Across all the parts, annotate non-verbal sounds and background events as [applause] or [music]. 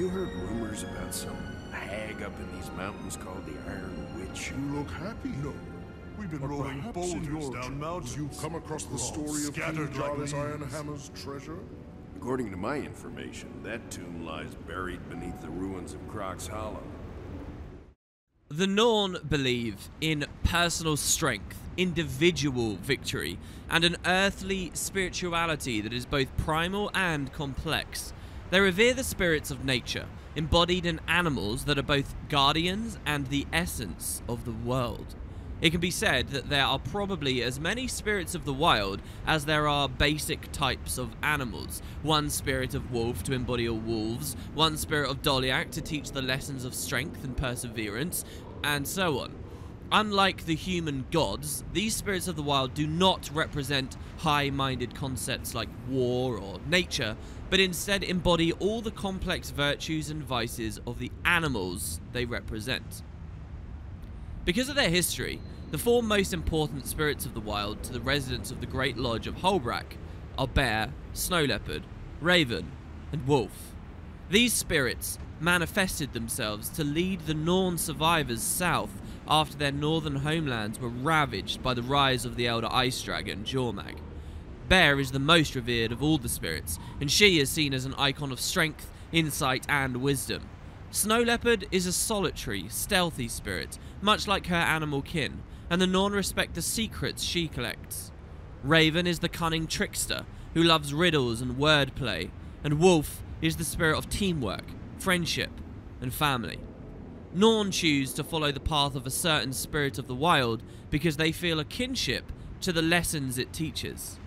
you heard rumors about some hag up in these mountains called the Iron Witch? You look happy. No. We've been But rolling boulders down mountains. You've come across the story of King scattered like Iron. Hammer's treasure? According to my information, that tomb lies buried beneath the ruins of Croc's Hollow. The Norn believe in personal strength, individual victory, and an earthly spirituality that is both primal and complex. They revere the spirits of nature, embodied in animals that are both guardians and the essence of the world. It can be said that there are probably as many spirits of the wild as there are basic types of animals. One spirit of wolf to embody all wolves, one spirit of Dolyak to teach the lessons of strength and perseverance, and so on. Unlike the human gods, these spirits of the wild do not represent high minded concepts like war or nature, but instead embody all the complex virtues and vices of the animals they represent. Because of their history, the four most important spirits of the wild to the residents of the Great Lodge of Hoelbrak are bear, snow leopard, raven, and wolf. These spirits manifested themselves to lead the Norn survivors south after their northern homelands were ravaged by the rise of the elder ice dragon Jormag. Bear is the most revered of all the spirits, and she is seen as an icon of strength, insight, and wisdom. Snow Leopard is a solitary, stealthy spirit, much like her animal kin, and the Norn respect the secrets she collects. Raven is the cunning trickster, who loves riddles and wordplay, and Wolf is the spirit of teamwork, friendship, and family. Norn choose to follow the path of a certain spirit of the wild because they feel a kinship to the lessons it teaches.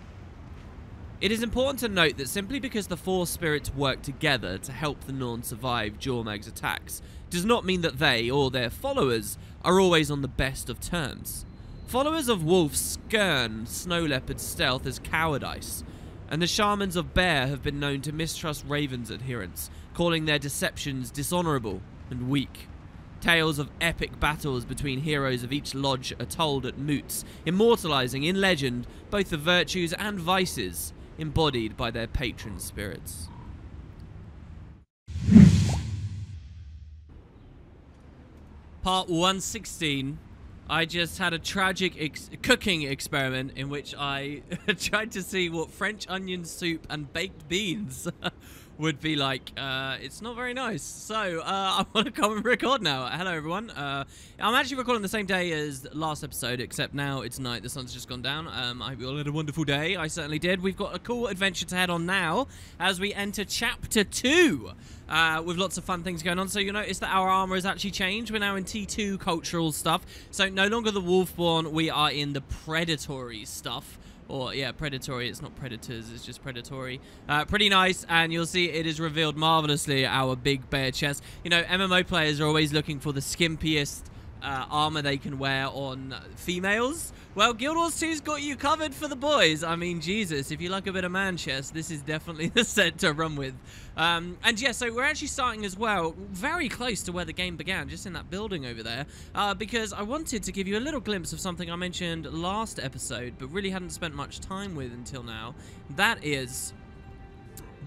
It is important to note that simply because the four spirits work together to help the Norn survive Jormag's attacks does not mean that they, or their followers, are always on the best of terms. Followers of Wolf scorn Snow Leopard's stealth as cowardice, and the shamans of Bear have been known to mistrust Raven's adherents, calling their deceptions dishonorable and weak. Tales of epic battles between heroes of each lodge are told at moots, immortalizing in legend both the virtues and vices embodied by their patron spirits. Part 116. I just had a tragic ex- cooking experiment in which I [laughs] tried to see what French onion soup and baked beans would be like. Uh, it's not very nice. So uh, [laughs] I want to come and record now. Hello, everyone. Uh, I'm actually recording the same day as last episode, except now it's night. The sun's just gone down. Um, I hope you all had a wonderful day. I certainly did. We've got a cool adventure to head on now as we enter chapter two. Uh, with lots of fun things going on. So you'll notice that our armor has actually changed. We're now in T2 cultural stuff. So no longer the Wolfborn, we are in the predatory stuff. Or, yeah, predatory. It's not predators, it's just predatory. Uh, pretty nice, and you'll see it is revealed marvelously our big bear chest. You know, MMO players are always looking for the skimpiest uh, armor they can wear on females. Well, Guild Wars 2's got you covered for the boys. I mean, Jesus, if you like a bit of man chest, this is definitely [laughs] the set to run with. Um, and yeah, so we're actually starting as well, very close to where the game began, just in that building over there, uh, because I wanted to give you a little glimpse of something I mentioned last episode, but really hadn't spent much time with until now. That is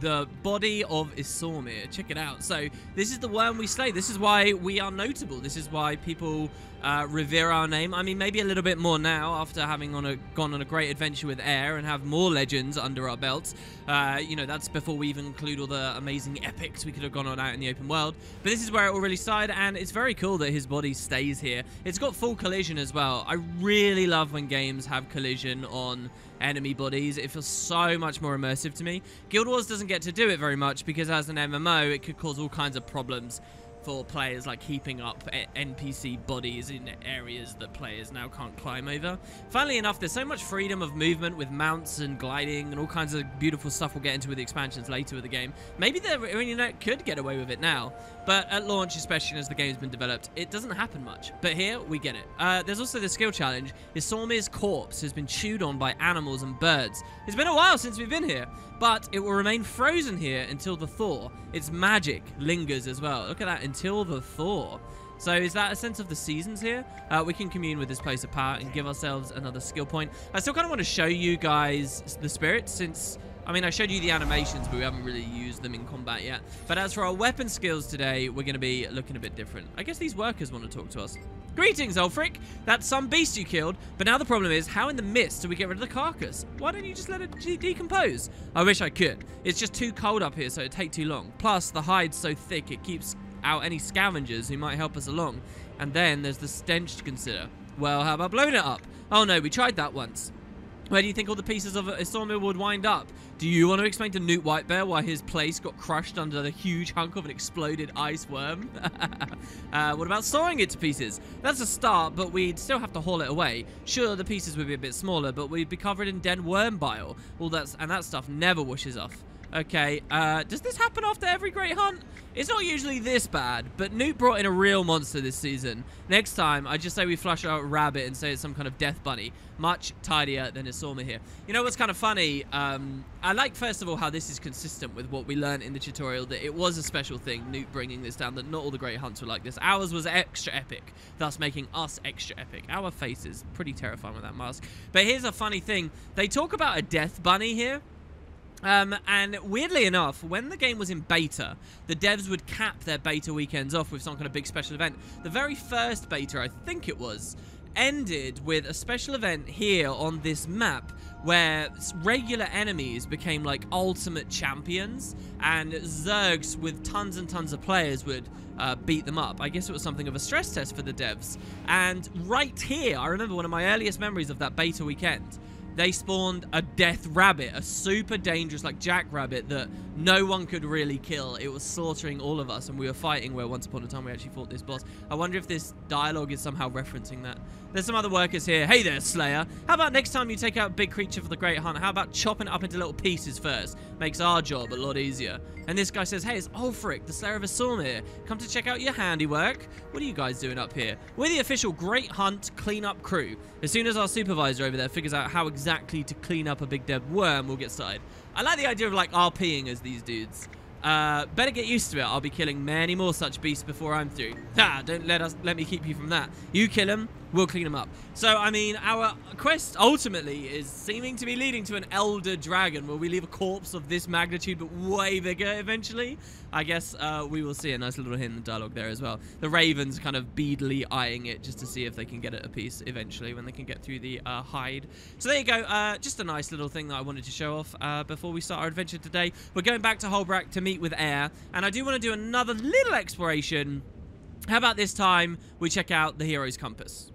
the body of Issormir. Check it out. So this is the worm we slay. This is why we are notable. This is why people uh, revere our name. I mean, maybe a little bit more now after having on a, gone on a great adventure with Eir and have more legends under our belts. Uh, you know, that's before we even include all the amazing epics we could have gone on out in the open world. But this is where it all really started, and it's very cool that his body stays here. It's got full collision as well. I really love when games have collision on enemy bodies. It feels so much more immersive to me. Guild Wars doesn't get to do it very much because as an MMO, it could cause all kinds of problems for players like heaping up NPC bodies in areas that players now can't climb over. Funnily enough, there's so much freedom of movement with mounts and gliding and all kinds of beautiful stuff we'll get into with the expansions later with the game. Maybe the internet could get away with it now, but at launch, especially as the game's been developed, it doesn't happen much. But here, we get it. Uh, there's also the skill challenge. Issormir's corpse has been chewed on by animals and birds. It's been a while since we've been here, but it will remain frozen here until the thaw. Its magic lingers as well. Look at that, until the thaw. So is that a sense of the seasons here? Uh, we can commune with this place of power and give ourselves another skill point. I still kind of want to show you guys the spirits since I mean, I showed you the animations, but we haven't really used them in combat yet. But as for our weapon skills today, we're going to be looking a bit different. I guess these workers want to talk to us. Greetings, Ulfric. That's some beast you killed, but now the problem is, how in the mist do we get rid of the carcass? Why don't you just let it de decompose? I wish I could. It's just too cold up here, so it'd take too long. Plus, the hide's so thick, it keeps out any scavengers who might help us along. And then there's the stench to consider. Well, how about blowing it up? Oh no, we tried that once. Where do you think all the pieces of a sawmill would wind up? Do you want to explain to Knut Whitebear why his place got crushed under the huge hunk of an exploded ice worm? [laughs] uh, what about sawing it to pieces? That's a start, but we'd still have to haul it away. Sure, the pieces would be a bit smaller, but we'd be covered in dead worm bile. All that's and that stuff never washes off. Okay, uh, does this happen after every great hunt? It's not usually this bad, but Knut brought in a real monster this season. Next time, I just say we flush out a rabbit and say it's some kind of death bunny. Much tidier than a sawmill here. You know what's kind of funny? Um, I like, first of all, how this is consistent with what we learned in the tutorial, that it was a special thing, Knut bringing this down, that not all the great hunts were like this. Ours was extra epic, thus making us extra epic. Our face is pretty terrifying with that mask. But here's a funny thing. They talk about a death bunny here. Um, and weirdly enough, when the game was in beta, the devs would cap their beta weekends off with some kind of big special event. The very first beta, I think it was, ended with a special event here on this map where regular enemies became like ultimate champions and Zergs with tons and tons of players would uh, beat them up. I guess it was something of a stress test for the devs. And right here, I remember one of my earliest memories of that beta weekend they spawned a death rabbit, a super dangerous, like jackrabbit that no one could really kill. It was slaughtering all of us, and we were fighting where once upon a time we actually fought this boss. I wonder if this dialogue is somehow referencing that. There's some other workers here. Hey there, Slayer. How about next time you take out a big creature for the Great Hunt, how about chopping it up into little pieces first? Makes our job a lot easier. And this guy says, hey, it's Ulfric, the Slayer of here. Come to check out your handiwork. What are you guys doing up here? We're the official Great Hunt cleanup crew. As soon as our supervisor over there figures out how exactly to clean up a big dead worm, we'll get started. I like the idea of like RPing as these dudes. Uh, better get used to it. I'll be killing many more such beasts before I'm through. [laughs] Ha! Don't let us let me keep you from that. You kill them, we'll clean them up. So, I mean, our quest ultimately is seeming to be leading to an elder dragon. Will we leave a corpse of this magnitude but way bigger eventually? I guess uh, we will see a nice little hint in the dialogue there as well. The ravens kind of beadily eyeing it just to see if they can get it a piece eventually when they can get through the uh, hide. So there you go. Uh, just a nice little thing that I wanted to show off uh, before we start our adventure today. We're going back to Hoelbrak to meet with Eir, and I do want to do another little exploration. How about this time we check out the hero's compass?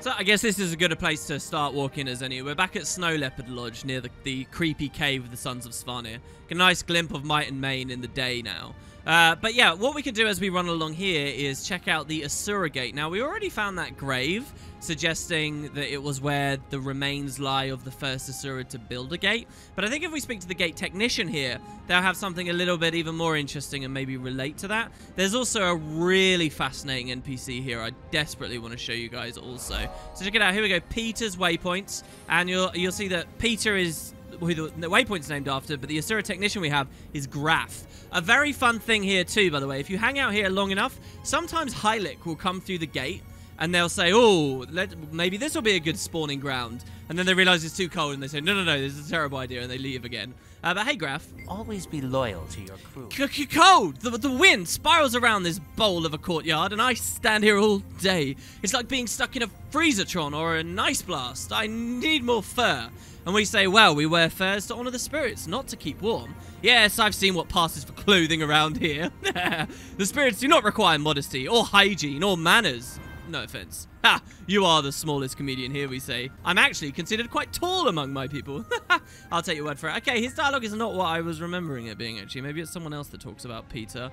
So I guess this is a good a place to start walking as any. We're back at Snow Leopard Lodge near the, the creepy cave of the Sons of Svanir. A nice glimpse of Might and Main in the day now. Uh, but yeah, what we can do as we run along here is check out the Asura Gate. Now, we already found that grave, suggesting that it was where the remains lie of the first Asura to build a gate. But I think if we speak to the gate technician here, they'll have something a little bit even more interesting and maybe relate to that. There's also a really fascinating NPC here I desperately want to show you guys also. So check it out. Here we go. Peter's Waypoints. And you'll, you'll see that Peter is who the, the waypoint's named after, but the Asura technician we have is Graf. A very fun thing here too, by the way. If you hang out here long enough, sometimes Hylek will come through the gate and they'll say, oh, let, maybe this will be a good spawning ground. And then they realize it's too cold and they say, no, no, no, this is a terrible idea, and they leave again. Uh, but hey, Graf. Always be loyal to your crew. C cold! The, the wind spirals around this bowl of a courtyard, and I stand here all day. It's like being stuck in a freezertron or an ice blast. I need more fur. And we say, well, we wear furs to honor the spirits, not to keep warm. Yes, I've seen what passes for clothing around here. [laughs] the spirits do not require modesty, or hygiene, or manners. No offense. Ha! You are the smallest comedian here, we say. I'm actually considered quite tall among my people. [laughs] I'll take your word for it. Okay, his dialogue is not what I was remembering it being, actually. Maybe it's someone else that talks about Peter.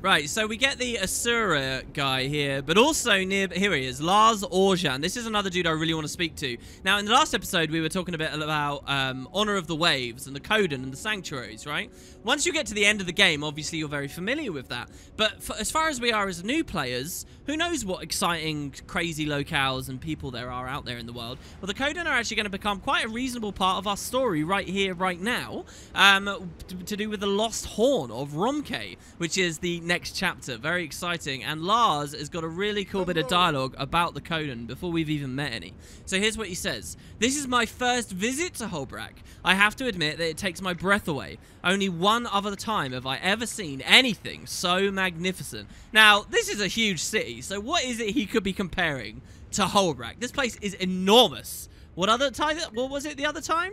Right, so we get the Asura guy here, but also near... Here he is, Lars Orjan. This is another dude I really want to speak to. Now, in the last episode, we were talking a bit about um, Honor of the Waves and the Kodan and the Sanctuaries, right? Once you get to the end of the game, obviously you're very familiar with that. But for, as far as we are as new players, who knows what exciting, crazy locales and people there are out there in the world, well, the Kodan are actually going to become quite a reasonable part of our story right here, right now, um, to, to do with the Lost Horn of Romke, which is the next chapter. Very exciting. And Lars has got a really cool bit of dialogue about the Kodan before we've even met any. So here's what he says. This is my first visit to Hoelbrak. I have to admit that it takes my breath away. Only one other time have I ever seen anything so magnificent. Now, this is a huge city, so what is it he could be comparing to Hoelbrak? This place is enormous. What other time? What was it the other time?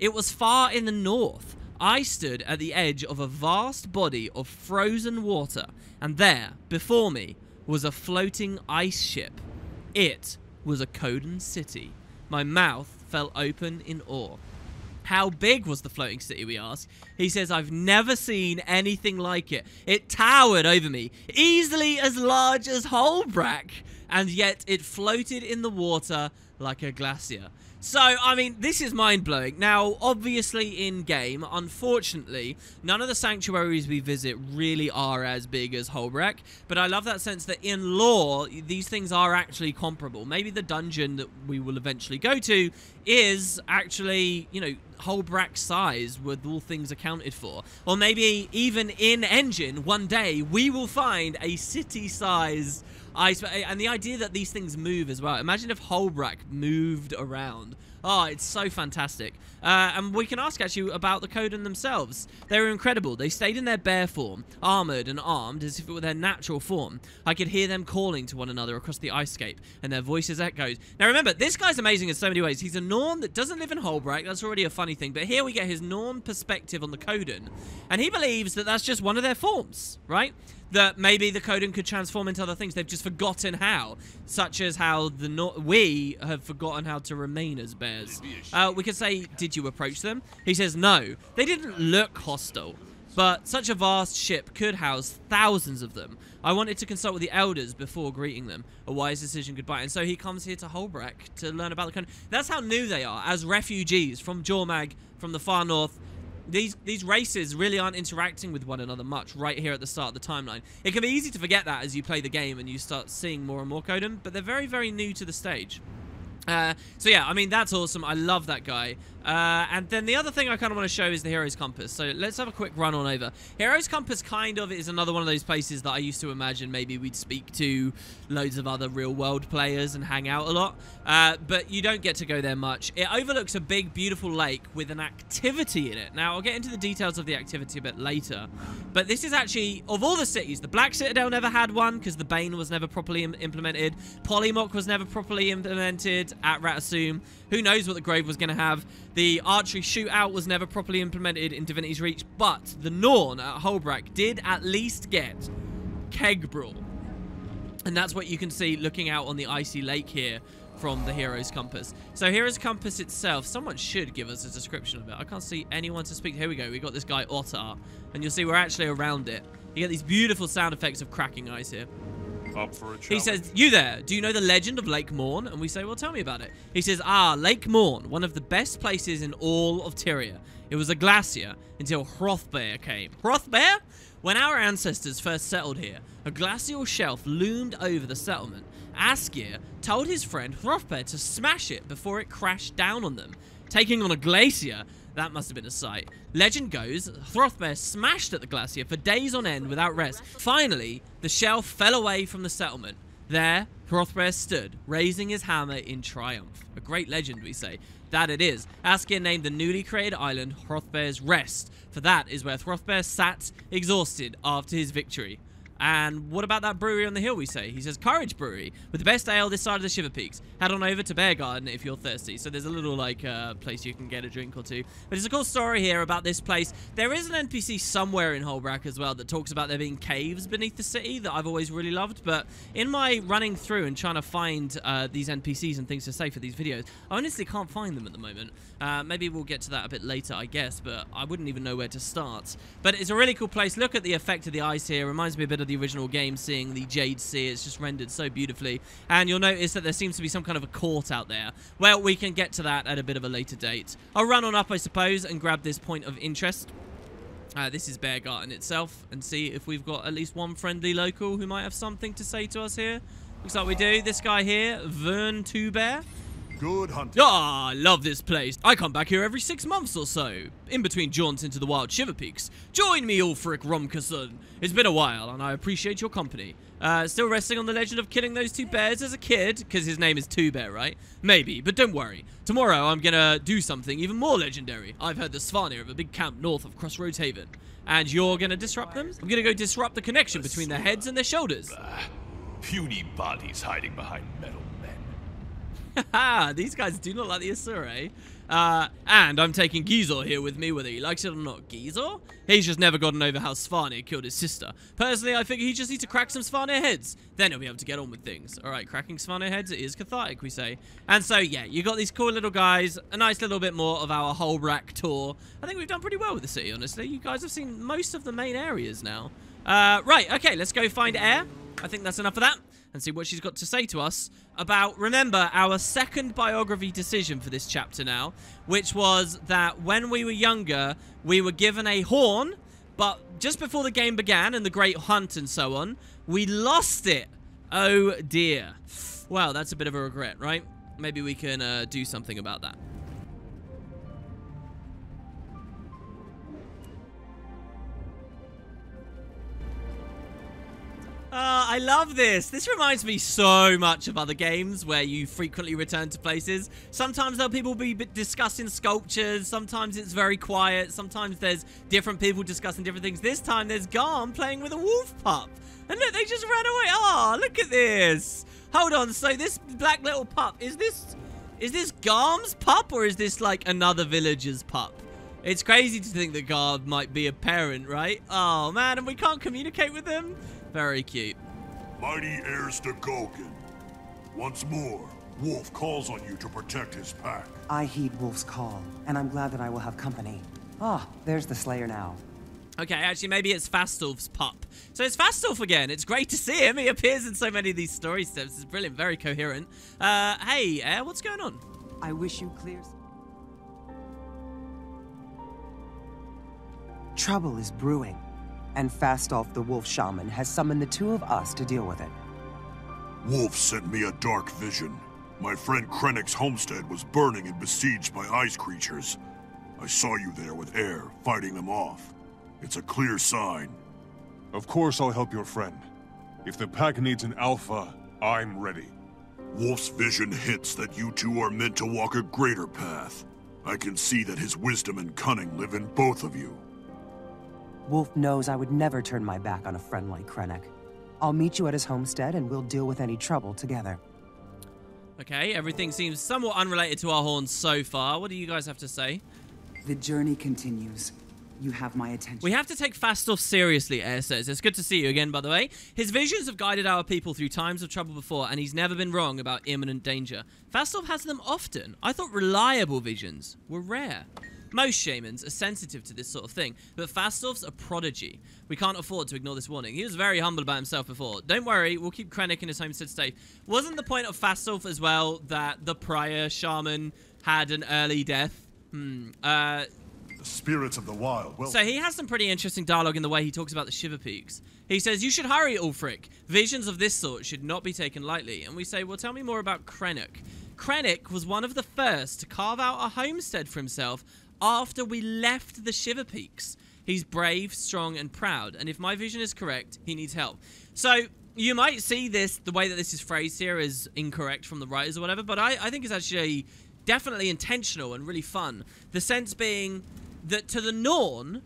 It was far in the north. I stood at the edge of a vast body of frozen water, and there, before me, was a floating ice ship. It was a Kodan city. My mouth fell open in awe. How big was the floating city, we ask? He says, I've never seen anything like it. It towered over me, easily as large as Hoelbrak, and yet it floated in the water like a glacier. So, I mean, this is mind-blowing. Now, obviously in-game, unfortunately, none of the sanctuaries we visit really are as big as Hoelbrak, but I love that sense that in lore, these things are actually comparable. Maybe the dungeon that we will eventually go to is actually, you know, Hoelbrak size with all things accounted for. Or maybe even in engine, one day, we will find a city size ice. And the idea that these things move as well. Imagine if Hoelbrak moved around. Oh, it's so fantastic. Uh, and we can ask actually about the Kodan themselves. They were incredible. They stayed in their bear form, armored and armed as if it were their natural form. I could hear them calling to one another across the icescape, and their voices echoed. Now remember, this guy's amazing in so many ways. He's a Norn that doesn't live in Hoelbrak. That's already a funny thing. But here we get his Norn perspective on the Kodan. And he believes that that's just one of their forms, right? That maybe the Kodan could transform into other things. They've just forgotten how, such as how the no we have forgotten how to remain as bears. Uh, we could say, did you approach them? He says no. They didn't look hostile, but such a vast ship could house thousands of them. I wanted to consult with the elders before greeting them. A wise decision goodbye. And so he comes here to Hoelbrak to learn about the Kodan. That's how new they are, as refugees from Jormag, from the far north, these these races really aren't interacting with one another much right here at the start of the timeline. It can be easy to forget that as you play the game and you start seeing more and more Kodan, but they're very, very new to the stage. Uh, so yeah, I mean, that's awesome. I love that guy. Uh, and then the other thing I kind of want to show is the Hero's Compass. So let's have a quick run on over. Hero's Compass kind of is another one of those places that I used to imagine maybe we'd speak to loads of other real world players and hang out a lot. Uh, but you don't get to go there much. It overlooks a big, beautiful lake with an activity in it. Now, I'll get into the details of the activity a bit later. But this is actually, of all the cities, the Black Citadel never had one because the Bane was never properly Im implemented. Polymock was never properly implemented at Rata Sum. Who knows what the Grove was going to have. The archery shootout was never properly implemented in Divinity's Reach, but the Norn at Hoelbrak did at least get Keg Brawl. And that's what you can see looking out on the icy lake here from the Hero's Compass. So Hero's Compass itself, someone should give us a description of it. I can't see anyone to speak. Here we go. We got this guy Otter, and you'll see we're actually around it. You get these beautiful sound effects of cracking ice here. Up for a challenge. He says, you there, do you know the legend of Lake Morn? And we say, well, tell me about it. He says, ah, Lake Morn, one of the best places in all of Tyria. It was a glacier until Hrothbear came. Hrothbear? When our ancestors first settled here, a glacial shelf loomed over the settlement. Asgeir told his friend Hrothbear to smash it before it crashed down on them. Taking on a glacier, that must have been a sight. Legend goes, Hrothbear smashed at the glacier for days on end without rest. Finally, the shelf fell away from the settlement. There, Hrothbear stood, raising his hammer in triumph. A great legend, we say. That it is. Asgeir named the newly created island Hrothbear's Rest, for that is where Hrothbear sat, exhausted, after his victory. And what about that brewery on the hill, we say? He says, Courage Brewery, with the best ale this side of the Shiver Peaks. Head on over to Bear Garden if you're thirsty. So there's a little, like, uh, place you can get a drink or two. But it's a cool story here about this place. There is an NPC somewhere in Hoelbrak as well that talks about there being caves beneath the city that I've always really loved. But in my running through and trying to find uh, these NPCs and things to say for these videos, I honestly can't find them at the moment. Uh, maybe we'll get to that a bit later, I guess, but I wouldn't even know where to start. But it's a really cool place. Look at the effect of the ice here. Reminds me a bit of the original game, seeing the Jade Sea. It's just rendered so beautifully. And you'll notice that there seems to be some kind of a court out there. Well, we can get to that at a bit of a later date. I'll run on up, I suppose, and grab this point of interest. Uh, this is Beargarten itself, and see if we've got at least one friendly local who might have something to say to us here. Looks like we do. This guy here, Vern Two Bear. Good hunting. Ah, I love this place. I come back here every six months or so, in between jaunts into the wild Shiver Peaks. Join me, Ulfric Romkason. It's been a while, and I appreciate your company. Uh, still resting on the legend of killing those two bears as a kid, because his name is Two Bear, right? Maybe, but don't worry. Tomorrow, I'm gonna do something even more legendary. I've heard the Svanir of a big camp north of Crossroads Haven. And you're gonna disrupt them? I'm gonna go disrupt the connection between their heads and their shoulders. Puny bodies hiding behind metal! [laughs] These guys do not like the Asura. Uh, and I'm taking Gizor here with me, whether he likes it or not. Gizor? He's just never gotten over how Svanir killed his sister. Personally, I figure he just needs to crack some Svanir heads. Then he'll be able to get on with things. Alright, cracking Svanir heads is cathartic, we say. And so, yeah, you got these cool little guys, a nice little bit more of our Hoelbrak tour. I think we've done pretty well with the city, honestly. You guys have seen most of the main areas now. Uh, right, okay, let's go find Eir. I think that's enough of that and see what she's got to say to us about, remember, our second biography decision for this chapter now, which was that when we were younger, we were given a horn, but just before the game began and the Great Hunt and so on, we lost it. Oh, dear. Well, that's a bit of a regret, right? Maybe we can uh, do something about that. Uh, I love this. This reminds me so much of other games where you frequently return to places. Sometimes there'll people be discussing sculptures. Sometimes it's very quiet. Sometimes there's different people discussing different things. This time there's Garm playing with a wolf pup. And look, they just ran away. Oh, look at this. Hold on. So this black little pup, is this is this Garm's pup or is this like another villager's pup? It's crazy to think that Garm might be a parent, right? Oh, man, and we can't communicate with them? Very cute. Mighty heirs to Golgan. Once more, Wolf calls on you to protect his pack. I heed Wolf's call, and I'm glad that I will have company. Ah, there's the Slayer now. Okay, actually, maybe it's Fastolf's pup. So it's Fastolf again. It's great to see him. He appears in so many of these story steps. It's brilliant, very coherent. Uh, hey, Eir, what's going on? I wish you clear... Trouble is brewing, and Fastolf the Wolf Shaman has summoned the two of us to deal with it. Wolf sent me a dark vision. My friend Krennic's homestead was burning and besieged by ice creatures. I saw you there with Eir, fighting them off. It's a clear sign. Of course I'll help your friend. If the pack needs an alpha, I'm ready. Wolf's vision hints that you two are meant to walk a greater path. I can see that his wisdom and cunning live in both of you. Wolf knows I would never turn my back on a friend like Krennic. I'll meet you at his homestead and we'll deal with any trouble together. Okay, everything seems somewhat unrelated to our horns so far. What do you guys have to say? The journey continues. You have my attention. We have to take Fastolf seriously, Eir says. It's good to see you again, by the way. His visions have guided our people through times of trouble before, and he's never been wrong about imminent danger. Fastolf has them often. I thought reliable visions were rare. Most shamans are sensitive to this sort of thing, but Fastolf's a prodigy. We can't afford to ignore this warning. He was very humble about himself before. Don't worry, we'll keep Krennic in his homestead safe. Wasn't the point of Fastolf as well that the prior shaman had an early death? Hmm. Uh, the spirits of the wild. Well, so he has some pretty interesting dialogue in the way he talks about the Shiver Peaks. He says, You should hurry, Ulfric. Visions of this sort should not be taken lightly. And we say, Well, tell me more about Krennic. Krennic was one of the first to carve out a homestead for himself after we left the Shiver Peaks. He's brave, strong, and proud. And if my vision is correct, he needs help. So you might see this, the way that this is phrased here is incorrect from the writers or whatever, but I, I think it's actually definitely intentional and really fun. The sense being that to the Norn,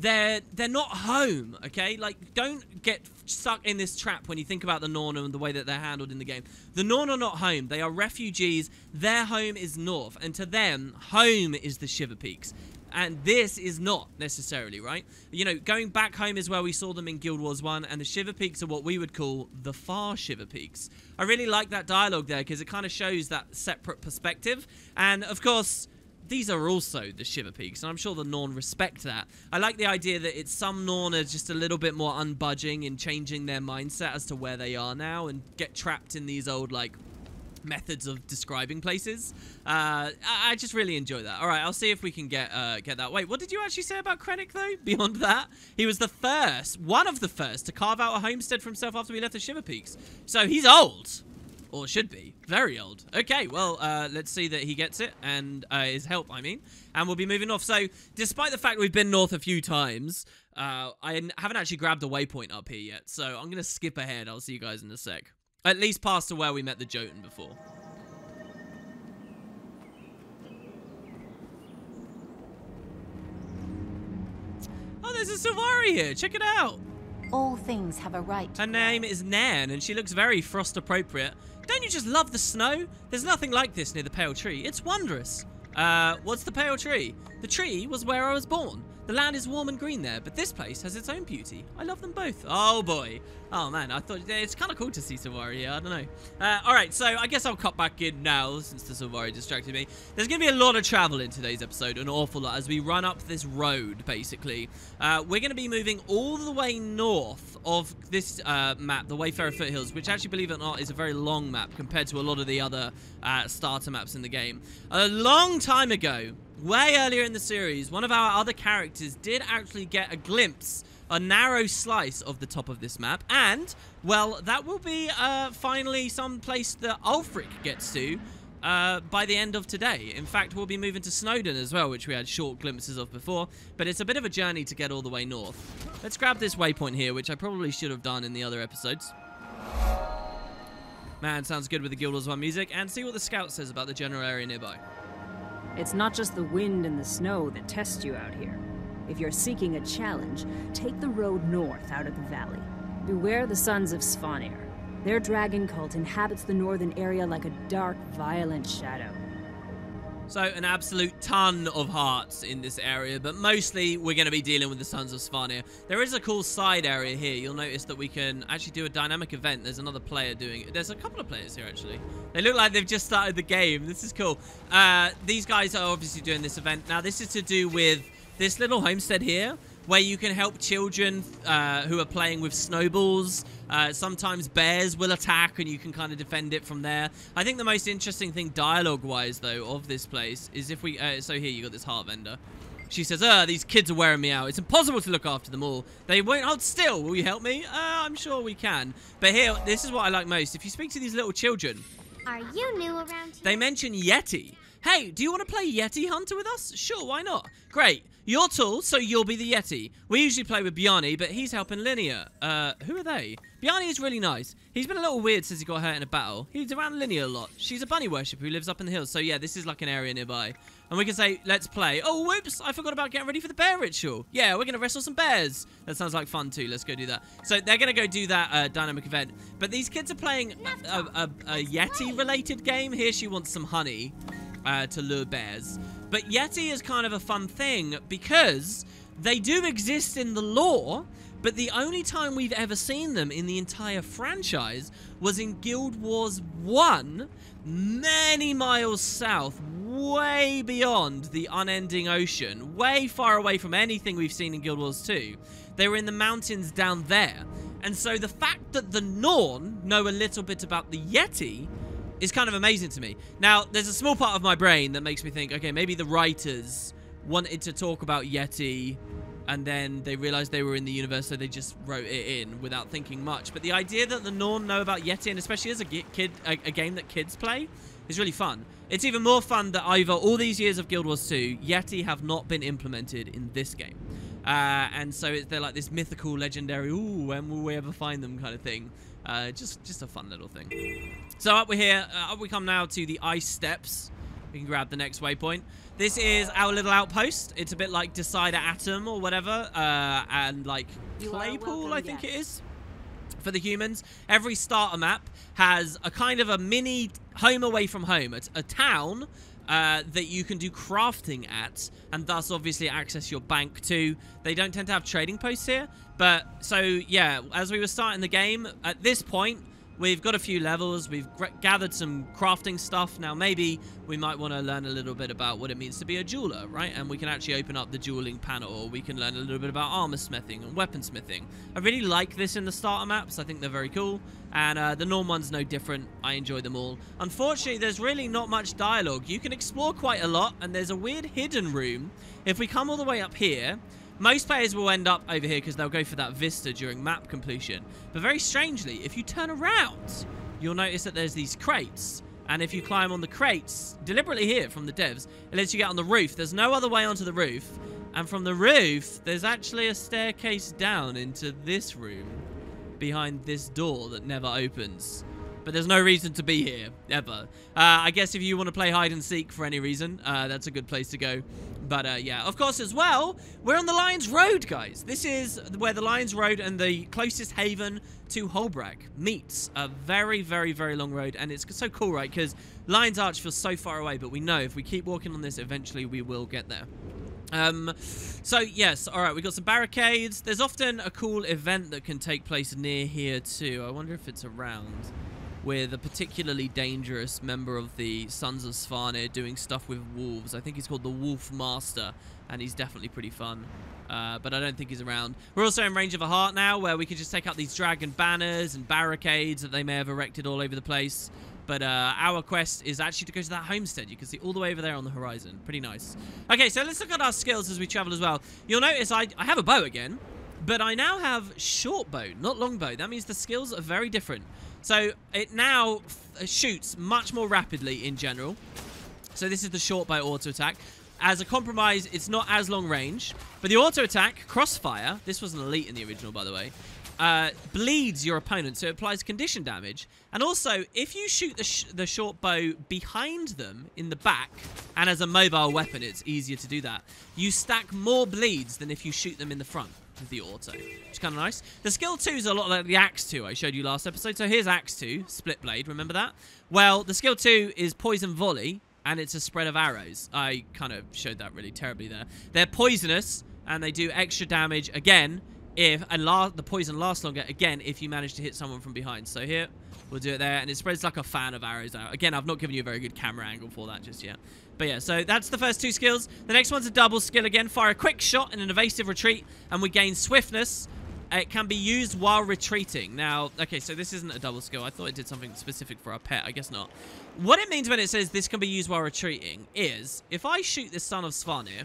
they're they're not home, okay? Like, don't get stuck in this trap when you think about the Norn and the way that they're handled in the game. The Norn are not home. They are refugees. Their home is north, and to them, home is the Shiver Peaks. And this is not necessarily, right? You know, going back home is where we saw them in Guild Wars 1, and the Shiver Peaks are what we would call the far Shiver Peaks. I really like that dialogue there because it kind of shows that separate perspective. And, of course, these are also the Shiver Peaks, and I'm sure the Norn respect that. I like the idea that it's some Norn are just a little bit more unbudging in changing their mindset as to where they are now and get trapped in these old, like, methods of describing places. Uh, I, just really enjoy that. All right, I'll see if we can get uh, get that. Wait, what did you actually say about Krennic, though? [laughs] Beyond that, he was the first, one of the first, to carve out a homestead for himself after we left the Shiver Peaks. So he's old. Or should be. Very old. Okay, well, uh, let's see that he gets it, and uh, his help, I mean. And we'll be moving off. So, despite the fact we've been north a few times, uh, I haven't actually grabbed a waypoint up here yet. So, I'm going to skip ahead. I'll see you guys in a sec. At least past to where we met the Jotun before. Oh, there's a Sylvari here. Check it out. All things have a right. Her name is Nan, and she looks very frost appropriate. Don't you just love the snow? There's nothing like this near the Pale Tree. It's wondrous. Uh, what's the Pale Tree? The tree was where I was born. The land is warm and green there, but this place has its own beauty. I love them both. Oh boy. Oh man, I thought it's kind of cool to see Sylvari here. I don't know. Uh, all right, so I guess I'll cut back in now since the Sylvari distracted me. There's going to be a lot of travel in today's episode, an awful lot, as we run up this road, basically. Uh, we're going to be moving all the way north of this uh, map, the Wayfarer Foothills, which actually, believe it or not, is a very long map compared to a lot of the other uh, starter maps in the game. A long time ago, way earlier in the series, one of our other characters did actually get a glimpse, a narrow slice of the top of this map, and, well, that will be uh, finally some place that Ulfric gets to uh, by the end of today. In fact, we'll be moving to Snowden as well, which we had short glimpses of before, but it's a bit of a journey to get all the way north. Let's grab this waypoint here, which I probably should have done in the other episodes. Man, sounds good with the Guild Wars 1 music, and see what the scout says about the general area nearby. It's not just the wind and the snow that test you out here. If you're seeking a challenge, take the road north out of the valley. Beware the Sons of Svanir. Their dragon cult inhabits the northern area like a dark, violent shadow. So, an absolute ton of hearts in this area, but mostly we're going to be dealing with the Sons of Svanir. There is a cool side area here. You'll notice that we can actually do a dynamic event. There's another player doing it. There's a couple of players here, actually. They look like they've just started the game. This is cool. Uh, these guys are obviously doing this event. Now, this is to do with this little homestead here where you can help children uh, who are playing with snowballs. Uh, sometimes bears will attack and you can kind of defend it from there. I think the most interesting thing dialogue-wise, though, of this place is if we... Uh, so here, you got this heart vendor. She says, uh, these kids are wearing me out. It's impossible to look after them all. They won't hold still. Will you help me? Uh, I'm sure we can. But here, this is what I like most. If you speak to these little children, Are you new around here? they mention Yeti. Hey, do you want to play Yeti Hunter with us? Sure, why not? Great. You're tall, so you'll be the Yeti. We usually play with Bjarni, but he's helping Linear. Uh, who are they? Bjarni is really nice. He's been a little weird since he got hurt in a battle. He's around Linear a lot. She's a bunny worshipper who lives up in the hills. So yeah, this is like an area nearby. And we can say, let's play. Oh, whoops, I forgot about getting ready for the bear ritual. Yeah, we're going to wrestle some bears. That sounds like fun too. Let's go do that. So they're going to go do that uh, dynamic event. But these kids are playing a, a, a Yeti-related game. Here she wants some honey uh, to lure bears. But Yeti is kind of a fun thing because they do exist in the lore, but the only time we've ever seen them in the entire franchise was in Guild Wars 1, many miles south, way beyond the unending ocean, way far away from anything we've seen in Guild Wars 2. They were in the mountains down there. And so the fact that the Norn know a little bit about the Yeti is kind of amazing to me. Now, there's a small part of my brain that makes me think, okay, maybe the writers wanted to talk about Yeti and then they realized they were in the universe, so they just wrote it in without thinking much. But the idea that the Norn know about Yeti, and especially as a kid, a, a game that kids play, is really fun. It's even more fun that either all these years of Guild Wars 2, Yeti have not been implemented in this game. Uh, and so they're like this mythical, legendary, ooh, when will we ever find them kind of thing. Uh, just, just a fun little thing. So up we here, uh, up we come now to the ice steps. We can grab the next waypoint. This is our little outpost. It's a bit like Decider Atom or whatever, uh, and like Claypool, I think it is for the humans. Every starter map has a kind of a mini home away from home. It's a town uh, that you can do crafting at, and thus obviously access your bank too. They don't tend to have trading posts here, but so yeah, as we were starting the game, at this point, We've got a few levels. We've gathered some crafting stuff. Now, maybe we might want to learn a little bit about what it means to be a jeweler, right? And we can actually open up the jeweling panel, or we can learn a little bit about armor smithing and weaponsmithing. I really like this in the starter maps. I think they're very cool. And uh, the Norn one's no different. I enjoy them all. Unfortunately, there's really not much dialogue. You can explore quite a lot, and there's a weird hidden room. If we come all the way up here, most players will end up over here because they'll go for that vista during map completion. But very strangely, if you turn around, you'll notice that there's these crates. And if you climb on the crates, deliberately here from the devs, it lets you get on the roof. There's no other way onto the roof. And from the roof, there's actually a staircase down into this room behind this door that never opens. But there's no reason to be here, ever. Uh, I guess if you want to play hide and seek for any reason, uh, that's a good place to go. But uh, yeah, of course, as well, we're on the Lions Road, guys. This is where the Lions Road and the closest haven to Hoelbrak meets. A very, very, very long road, and it's so cool, right? Because Lions Arch feels so far away, but we know if we keep walking on this, eventually we will get there. Um, so yes, all right, we got some barricades. There's often a cool event that can take place near here too. I wonder if it's around with a particularly dangerous member of the Sons of Svanir doing stuff with wolves. I think he's called the Wolf Master, and he's definitely pretty fun. Uh, but I don't think he's around. We're also in range of a heart now, where we can just take out these dragon banners and barricades that they may have erected all over the place. But uh, our quest is actually to go to that homestead. You can see all the way over there on the horizon. Pretty nice. Okay, so let's look at our skills as we travel as well. You'll notice I, I have a bow again, but I now have short bow, not long bow. That means the skills are very different. So it now shoots much more rapidly in general. So this is the short bow auto attack. As a compromise, it's not as long range. But the auto attack, Crossfire, this was an elite in the original, by the way, uh, bleeds your opponent, so it applies condition damage. And also, if you shoot the, sh the short bow behind them in the back, and as a mobile weapon, it's easier to do that, you stack more bleeds than if you shoot them in the front with the auto, which is kind of nice. The skill 2 is a lot like the Axe 2 I showed you last episode. So here's Axe 2, Split Blade, remember that? Well, the skill 2 is Poison Volley, and it's a spread of arrows. I kind of showed that really terribly there. They're poisonous, and they do extra damage, again, if and last, the poison lasts longer, again, if you manage to hit someone from behind. So here, we'll do it there, and it spreads like a fan of arrows out. Again, I've not given you a very good camera angle for that just yet. But yeah, so that's the first two skills. The next one's a double skill again. Fire a quick shot in an evasive retreat, and we gain swiftness. Uh, it can be used while retreating. Now, okay, so this isn't a double skill. I thought it did something specific for our pet. I guess not. What it means when it says this can be used while retreating is, if I shoot the Son of Svanir,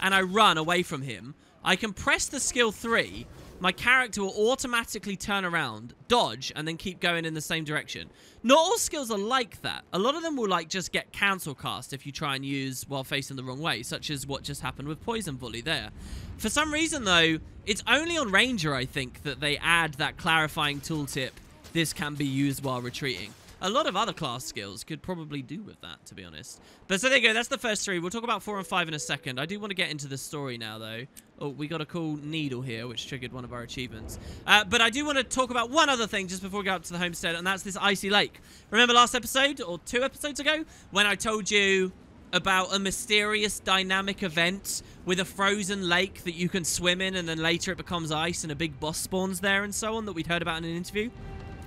and I run away from him, I can press the skill 3, my character will automatically turn around, dodge, and then keep going in the same direction. Not all skills are like that. A lot of them will like just get cancel cast if you try and use while facing the wrong way, such as what just happened with Poison Volley there. For some reason though, it's only on Ranger I think that they add that clarifying tooltip, this can be used while retreating a lot of other class skills could probably do with that, to be honest. But so there you go. That's the first three. We'll talk about four and five in a second. I do want to get into the story now, though. Oh, we got a cool needle here, which triggered one of our achievements. Uh, but I do want to talk about one other thing just before we go up to the homestead, and that's this icy lake. Remember last episode, or two episodes ago, when I told you about a mysterious dynamic event with a frozen lake that you can swim in and then later it becomes ice and a big boss spawns there and so on that we'd heard about in an interview?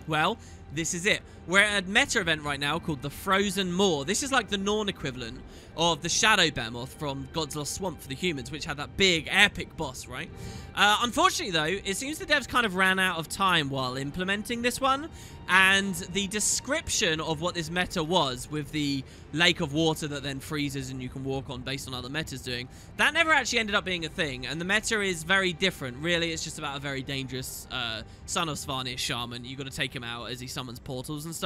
Well, this is it. We're at a meta event right now called the Frozen Maw. This is like the Norn equivalent of the Shadow Behemoth from Godslost Swamp for the humans, which had that big, epic boss, right? Uh, unfortunately, though, it seems the devs kind of ran out of time while implementing this one, and the description of what this meta was with the lake of water that then freezes and you can walk on based on other metas doing, that never actually ended up being a thing, and the meta is very different. Really, it's just about a very dangerous uh, son of Svanir shaman. You've got to take him out as he summons portals and stuff.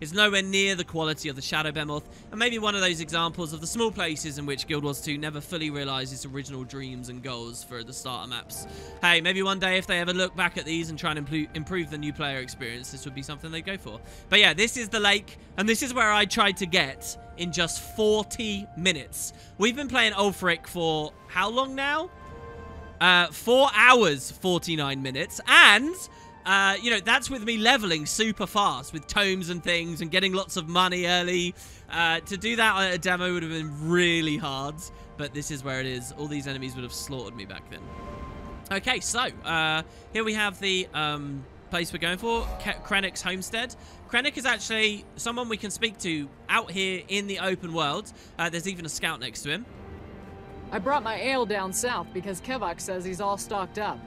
It's nowhere near the quality of the Shadow Behemoth, and maybe one of those examples of the small places in which Guild Wars 2 never fully realized its original dreams and goals for the starter maps. Hey, maybe one day if they ever look back at these and try and improve the new player experience, this would be something they go for. But yeah, this is the lake, and this is where I tried to get in just 40 minutes. We've been playing Ulfric for how long now? Uh, 4 hours, 49 minutes, and... Uh, you know, that's with me leveling super fast with tomes and things and getting lots of money early. Uh, to do that at a demo would have been really hard, but this is where it is. All these enemies would have slaughtered me back then. Okay, so uh, here we have the um, place we're going for, Krennic's homestead. Krennic is actually someone we can speak to out here in the open world. Uh, there's even a scout next to him. I brought my ale down south because Kevok says he's all stocked up.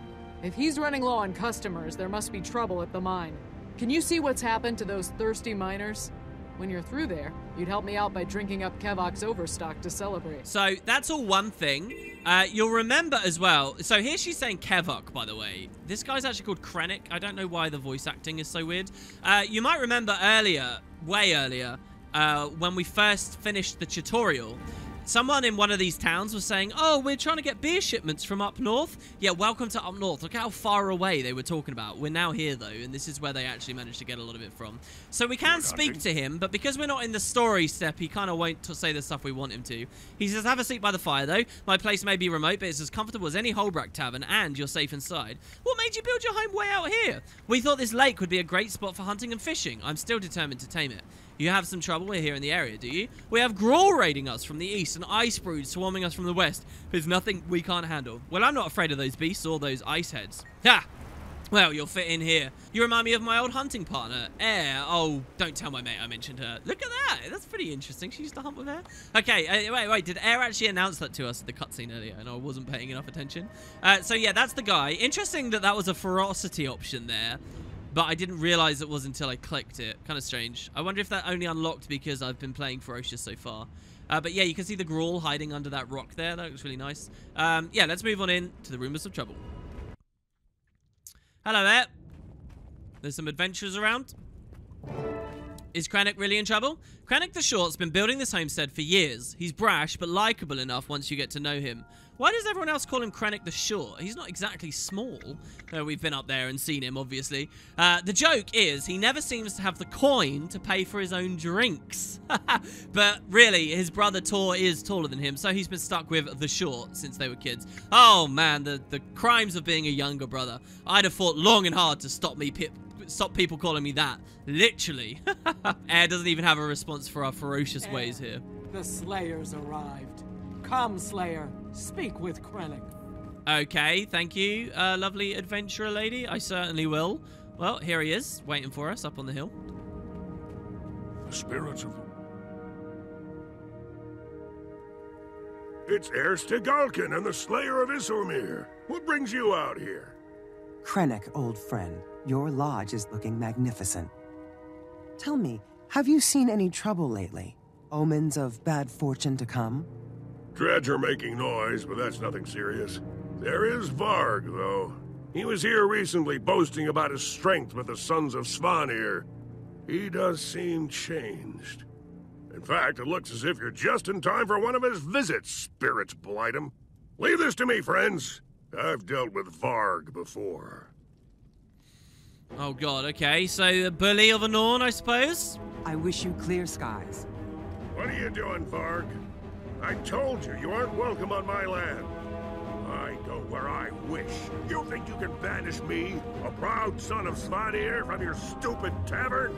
If he's running low on customers, there must be trouble at the mine. Can you see what's happened to those thirsty miners? When you're through there, you'd help me out by drinking up Kevok's overstock to celebrate. So that's all one thing. Uh, you'll remember as well. So here she's saying Kevok, by the way. This guy's actually called Krennic. I don't know why the voice acting is so weird. Uh, you might remember earlier, way earlier, uh, when we first finished the tutorial, Someone in one of these towns was saying, oh, we're trying to get beer shipments from up north. Yeah, welcome to up north. Look how far away they were talking about. We're now here, though, and this is where they actually managed to get a lot of it from. So we can speak to him, but because we're not in the story step, he kind of won't say the stuff we want him to. He says, have a seat by the fire, though. My place may be remote, but it's as comfortable as any Hoelbrak tavern, and you're safe inside. What made you build your home way out here? We thought this lake would be a great spot for hunting and fishing. I'm still determined to tame it. You have some trouble We're here in the area, do you? We have Grawl raiding us from the east and Ice Brood swarming us from the west. There's nothing we can't handle. Well, I'm not afraid of those beasts or those ice heads. Ha! Well, you'll fit in here. You remind me of my old hunting partner, Eir. Oh, don't tell my mate I mentioned her. Look at that. That's pretty interesting. She used to hunt with Eir. Okay, uh, wait, wait. Did Eir actually announce that to us at the cutscene earlier and I wasn't paying enough attention? Uh, so, yeah, that's the guy. Interesting that that was a ferocity option there. But I didn't realize it was until I clicked it. Kind of strange. I wonder if that only unlocked because I've been playing Ferocious so far. Uh, but yeah, you can see the Grawl hiding under that rock there. That looks really nice. Um, yeah, let's move on in to the Rumors of Trouble. Hello there. There's some adventurers around. Is Krennak really in trouble? Krennak the Short's been building this homestead for years. He's brash, but likable enough once you get to know him. Why does everyone else call him Krennak the Short? He's not exactly small. Though we've been up there and seen him, obviously. Uh, the joke is he never seems to have the coin to pay for his own drinks. [laughs] but really, his brother Tor is taller than him, so he's been stuck with the Short since they were kids. Oh, man, the, the crimes of being a younger brother. I'd have fought long and hard to stop me stop people calling me that. Literally. [laughs] Eir doesn't even have a response for our ferocious Air, ways here. The Slayers arrived. Come, Slayer. Speak with Krennak. Okay, thank you, uh, lovely adventurer lady. I certainly will. Well, here he is, waiting for us up on the hill. The spirits of... It's Eir Stegalkin and the Slayer of Issormir. What brings you out here? Krennak, old friend. Your lodge is looking magnificent. Tell me, have you seen any trouble lately? Omens of bad fortune to come? Dredge are making noise, but that's nothing serious. There is Varg, though. He was here recently boasting about his strength with the Sons of Svanir. He does seem changed. In fact, it looks as if you're just in time for one of his visits, spirits blight him. Leave this to me, friends. I've dealt with Varg before. Oh god, okay. So, the bully of a Norn, I suppose? I wish you clear skies. What are you doing, Varg? I told you, you aren't welcome on my land. I go where I wish. You think you can banish me, a proud son of Svanir, from your stupid tavern?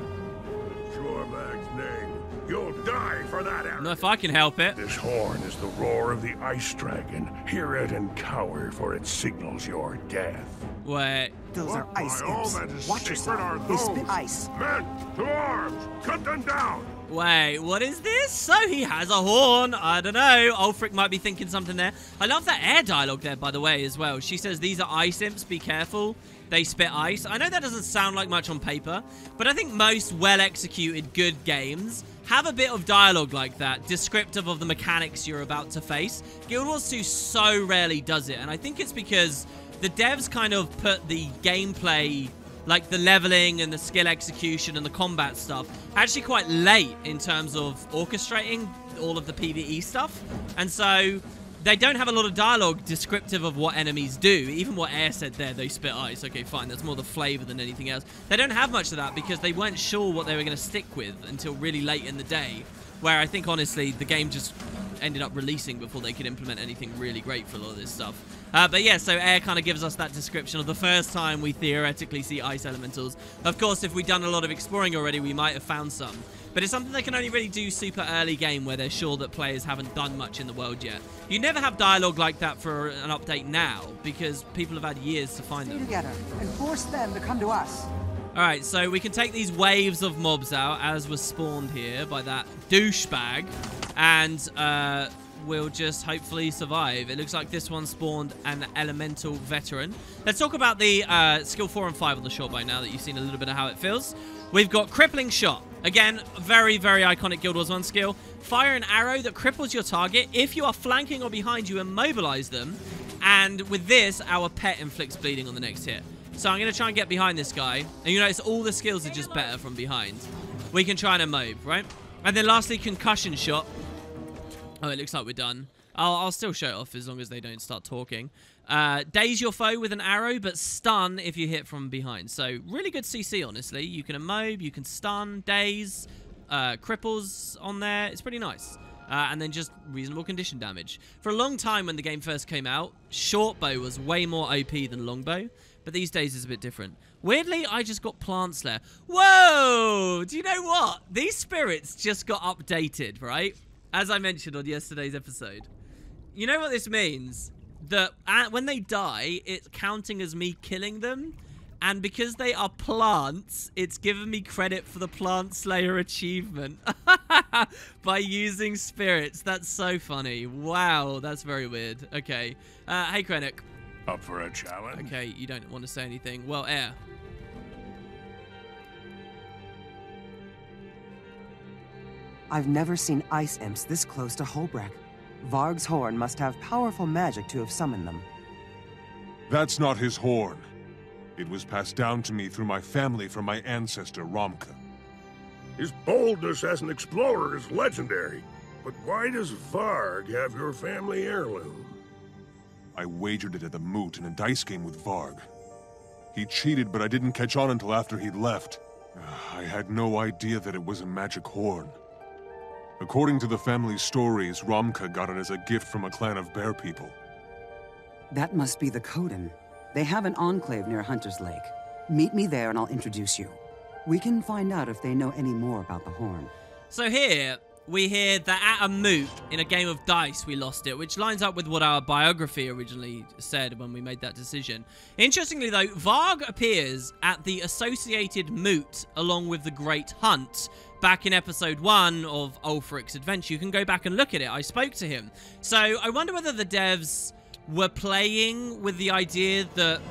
Jormag's name. You'll die for that error. Not if I can help it. This horn is the roar of the Ice Dragon. Hear it and cower, for it signals your death. What? Those what are ice imps. Watch yourself. They spit ice. Men, to arms! Cut them down! Wait, what is this? So he has a horn. I don't know. Ulfric might be thinking something there. I love that Eir dialogue there, by the way, as well. She says, these are ice imps. Be careful. They spit ice. I know that doesn't sound like much on paper, but I think most well-executed good games have a bit of dialogue like that, descriptive of the mechanics you're about to face. Guild Wars 2 so rarely does it, and I think it's because the devs kind of put the gameplay like the leveling and the skill execution and the combat stuff actually quite late in terms of orchestrating all of the PvE stuff. And so they don't have a lot of dialogue descriptive of what enemies do. Even what Eir said there, they spit ice. Okay, fine. That's more the flavor than anything else. They don't have much of that because they weren't sure what they were going to stick with until really late in the day. Where I think, honestly, the game just ended up releasing before they could implement anything really great for a lot of this stuff. Uh, but yeah, so Eir kind of gives us that description of the first time we theoretically see ice elementals. Of course, if we'd done a lot of exploring already, we might have found some. But it's something they can only really do super early game where they're sure that players haven't done much in the world yet. You never have dialogue like that for an update now because people have had years to find Stay them. together and force them to come to us. Alright, so we can take these waves of mobs out as was spawned here by that douchebag. And uh, will just hopefully survive. It looks like this one spawned an elemental veteran. Let's talk about the uh, skill 4 and 5 on the short by now that you've seen a little bit of how it feels. We've got Crippling Shot. Again, very, very iconic Guild Wars 1 skill. Fire an arrow that cripples your target if you are flanking or behind you, immobilize them. And with this, our pet inflicts bleeding on the next hit. So I'm going to try and get behind this guy. And you notice all the skills are just better from behind. We can try and immob, right? And then lastly, concussion shot. Oh, it looks like we're done. I'll, I'll still show it off as long as they don't start talking. Uh, daze your foe with an arrow, but stun if you hit from behind. So really good CC, honestly. You can immob, you can stun, daze, uh, cripples on there. It's pretty nice. Uh, and then just reasonable condition damage. For a long time when the game first came out, short bow was way more OP than longbow, but these days it's a bit different. Weirdly, I just got Plant Slayer. Whoa! Do you know what? These spirits just got updated, right? As I mentioned on yesterday's episode. You know what this means? That uh, when they die, it's counting as me killing them. And because they are plants, it's given me credit for the Plant Slayer achievement [laughs] by using spirits. That's so funny. Wow, that's very weird. Okay. Uh, hey, Krennak. Up for a challenge? Okay, you don't want to say anything. Well, Eir. I've never seen ice imps this close to Hoelbrak. Varg's horn must have powerful magic to have summoned them. That's not his horn. It was passed down to me through my family from my ancestor, Romke. His boldness as an explorer is legendary. But why does Varg have your family heirloom? I wagered it at the moot in a dice game with Varg. He cheated, but I didn't catch on until after he'd left. Ah, I had no idea that it was a magic horn. According to the family stories, Romke got it as a gift from a clan of bear people. That must be the Kodan. They have an enclave near Hunter's Lake. Meet me there and I'll introduce you. We can find out if they know any more about the horn. So here, we hear that at a moot in a game of dice we lost it, which lines up with what our biography originally said when we made that decision. Interestingly though, Varg appears at the associated moot along with the Great Hunt back in episode one of Ulfric's adventure. You can go back and look at it. I spoke to him. So I wonder whether the devs were playing with the idea that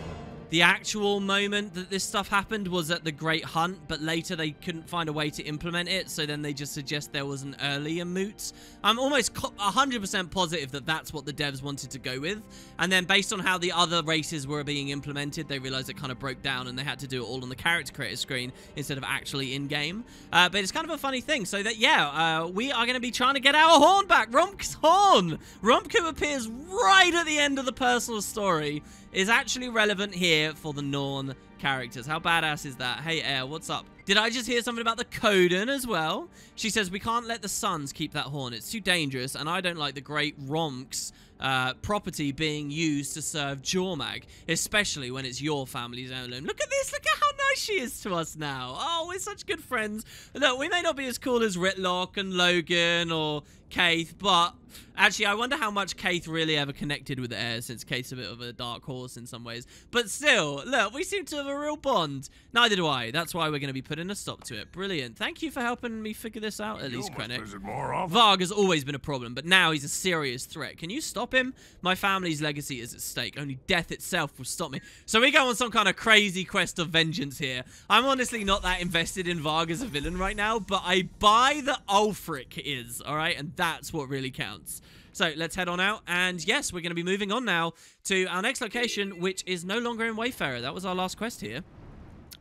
the actual moment that this stuff happened was at the Great Hunt, but later they couldn't find a way to implement it, so then they just suggest there was an earlier moot. I'm almost 100% positive that that's what the devs wanted to go with, and then based on how the other races were being implemented, they realized it kind of broke down and they had to do it all on the character creator screen instead of actually in-game. Uh, but it's kind of a funny thing, so that, yeah, uh, we are going to be trying to get our horn back, Romke's horn! Romke appears right at the end of the personal story, is actually relevant here for the Norn characters. How badass is that? Hey, Eir, what's up? Did I just hear something about the Kodan as well? She says, we can't let the Suns keep that horn. It's too dangerous, and I don't like the great Romke's uh, property being used to serve Jormag, especially when it's your family's heirloom. Look at this. Look at how nice she is to us now. Oh, we're such good friends. Look, we may not be as cool as Rytlock and Logan or Caithe, but actually, I wonder how much Caithe really ever connected with Eir, since Caithe's a bit of a dark horse in some ways. But still, look, we seem to have a real bond. Neither do I. That's why we're going to be putting a stop to it. Brilliant. Thank you for helping me figure this out, at You least, Krennak. visit more often. Varg has always been a problem, but now he's a serious threat. Can you stop him? My family's legacy is at stake. Only death itself will stop me. So we go on some kind of crazy quest of vengeance here. I'm honestly not that invested in Varg as a villain right now, but I buy that Ulfric is, all right? And that's what really counts. So let's head on out. And yes, we're going to be moving on now to our next location, which is no longer in Wayfarer. That was our last quest here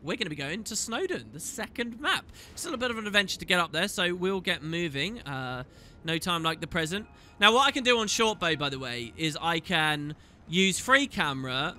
we're going to be going to Snowden, the second map. Still a bit of an adventure to get up there, so we'll get moving. Uh, no time like the present. Now, what I can do on short bow, by the way, is I can use free camera,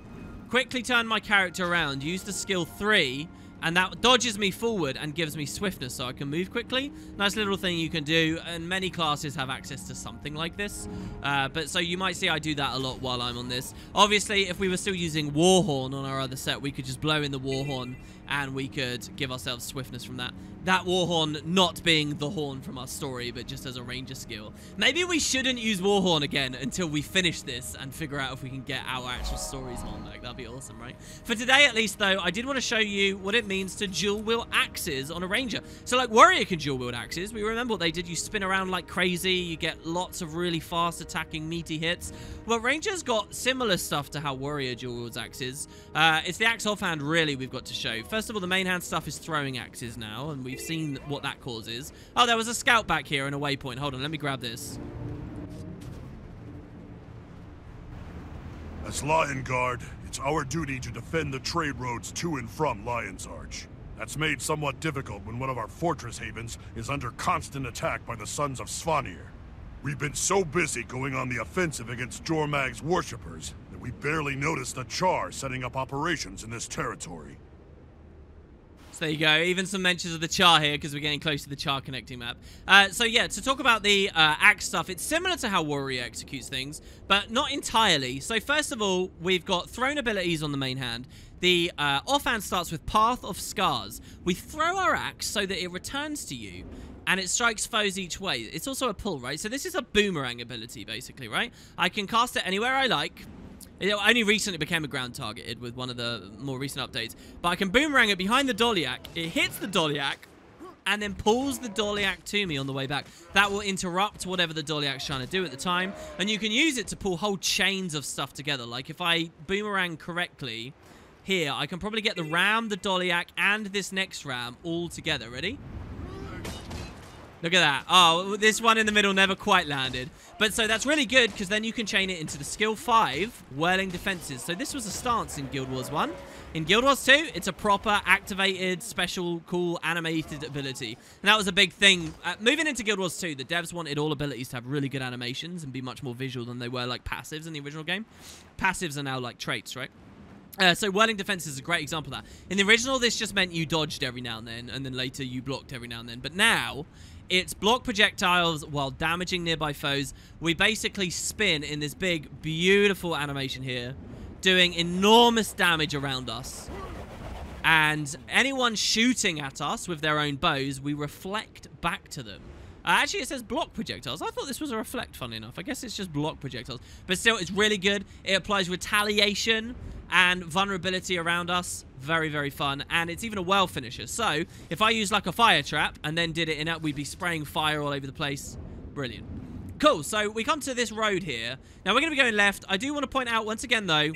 quickly turn my character around, use the skill 3, and that dodges me forward and gives me swiftness so I can move quickly. Nice little thing you can do, and many classes have access to something like this. Uh, but so you might see I do that a lot while I'm on this. Obviously, if we were still using Warhorn on our other set, we could just blow in the Warhorn and we could give ourselves swiftness from that. That Warhorn not being the horn from our story, but just as a ranger skill. Maybe we shouldn't use Warhorn again until we finish this and figure out if we can get our actual stories on back. That'd be awesome, right? For today, at least, though, I did want to show you what it means to dual wield axes on a ranger. So, like, warrior can dual wield axes. We remember what they did. You spin around like crazy. You get lots of really fast attacking meaty hits. Well, rangers got similar stuff to how warrior dual wields axes. Uh, it's the axe offhand, really, we've got to show. First of all, the main hand stuff is throwing axes now, and we We've seen what that causes. Oh, there was a scout back here and a waypoint. Hold on, let me grab this. As Lion Guard, it's our duty to defend the trade roads to and from Lion's Arch. That's made somewhat difficult when one of our fortress havens is under constant attack by the Sons of Svanir. We've been so busy going on the offensive against Jormag's worshippers that we barely noticed the Char setting up operations in this territory. So there you go. Even some mentions of the char here because we're getting close to the char connecting map. Uh, so yeah, to talk about the uh, axe stuff, it's similar to how Warrior executes things, but not entirely. So first of all, we've got thrown abilities on the main hand. The uh, offhand starts with Path of Scars. We throw our axe so that it returns to you and it strikes foes each way. It's also a pull, right? So this is a boomerang ability, basically, right? I can cast it anywhere I like. It only recently became a ground targeted with one of the more recent updates. But I can boomerang it behind the Dolyak. It hits the Dolyak and then pulls the Dolyak to me on the way back. That will interrupt whatever the Dolyak's trying to do at the time. And you can use it to pull whole chains of stuff together. Like if I boomerang correctly here, I can probably get the ram, the Dolyak, and this next ram all together. Ready? Look at that. Oh, this one in the middle never quite landed. But so that's really good because then you can chain it into the skill 5, Whirling Defenses. So this was a stance in Guild Wars 1. In Guild Wars 2, it's a proper activated, special, cool, animated ability. And that was a big thing. Uh, moving into Guild Wars 2, the devs wanted all abilities to have really good animations and be much more visual than they were like passives in the original game. Passives are now like traits, right? Uh, so whirling defense is a great example of that. In the original, this just meant you dodged every now and then, and then later you blocked every now and then. But now, it's block projectiles while damaging nearby foes. We basically spin in this big, beautiful animation here, doing enormous damage around us. And anyone shooting at us with their own bows, we reflect back to them. Uh, actually, it says block projectiles. I thought this was a reflect, funny enough. I guess it's just block projectiles. But still, it's really good. It applies retaliation and vulnerability around us. Very, very fun. And it's even a well finisher. So, if I use like a fire trap and then did it in it, we'd be spraying fire all over the place. Brilliant. Cool, so we come to this road here. Now, we're going to be going left. I do want to point out, once again, though,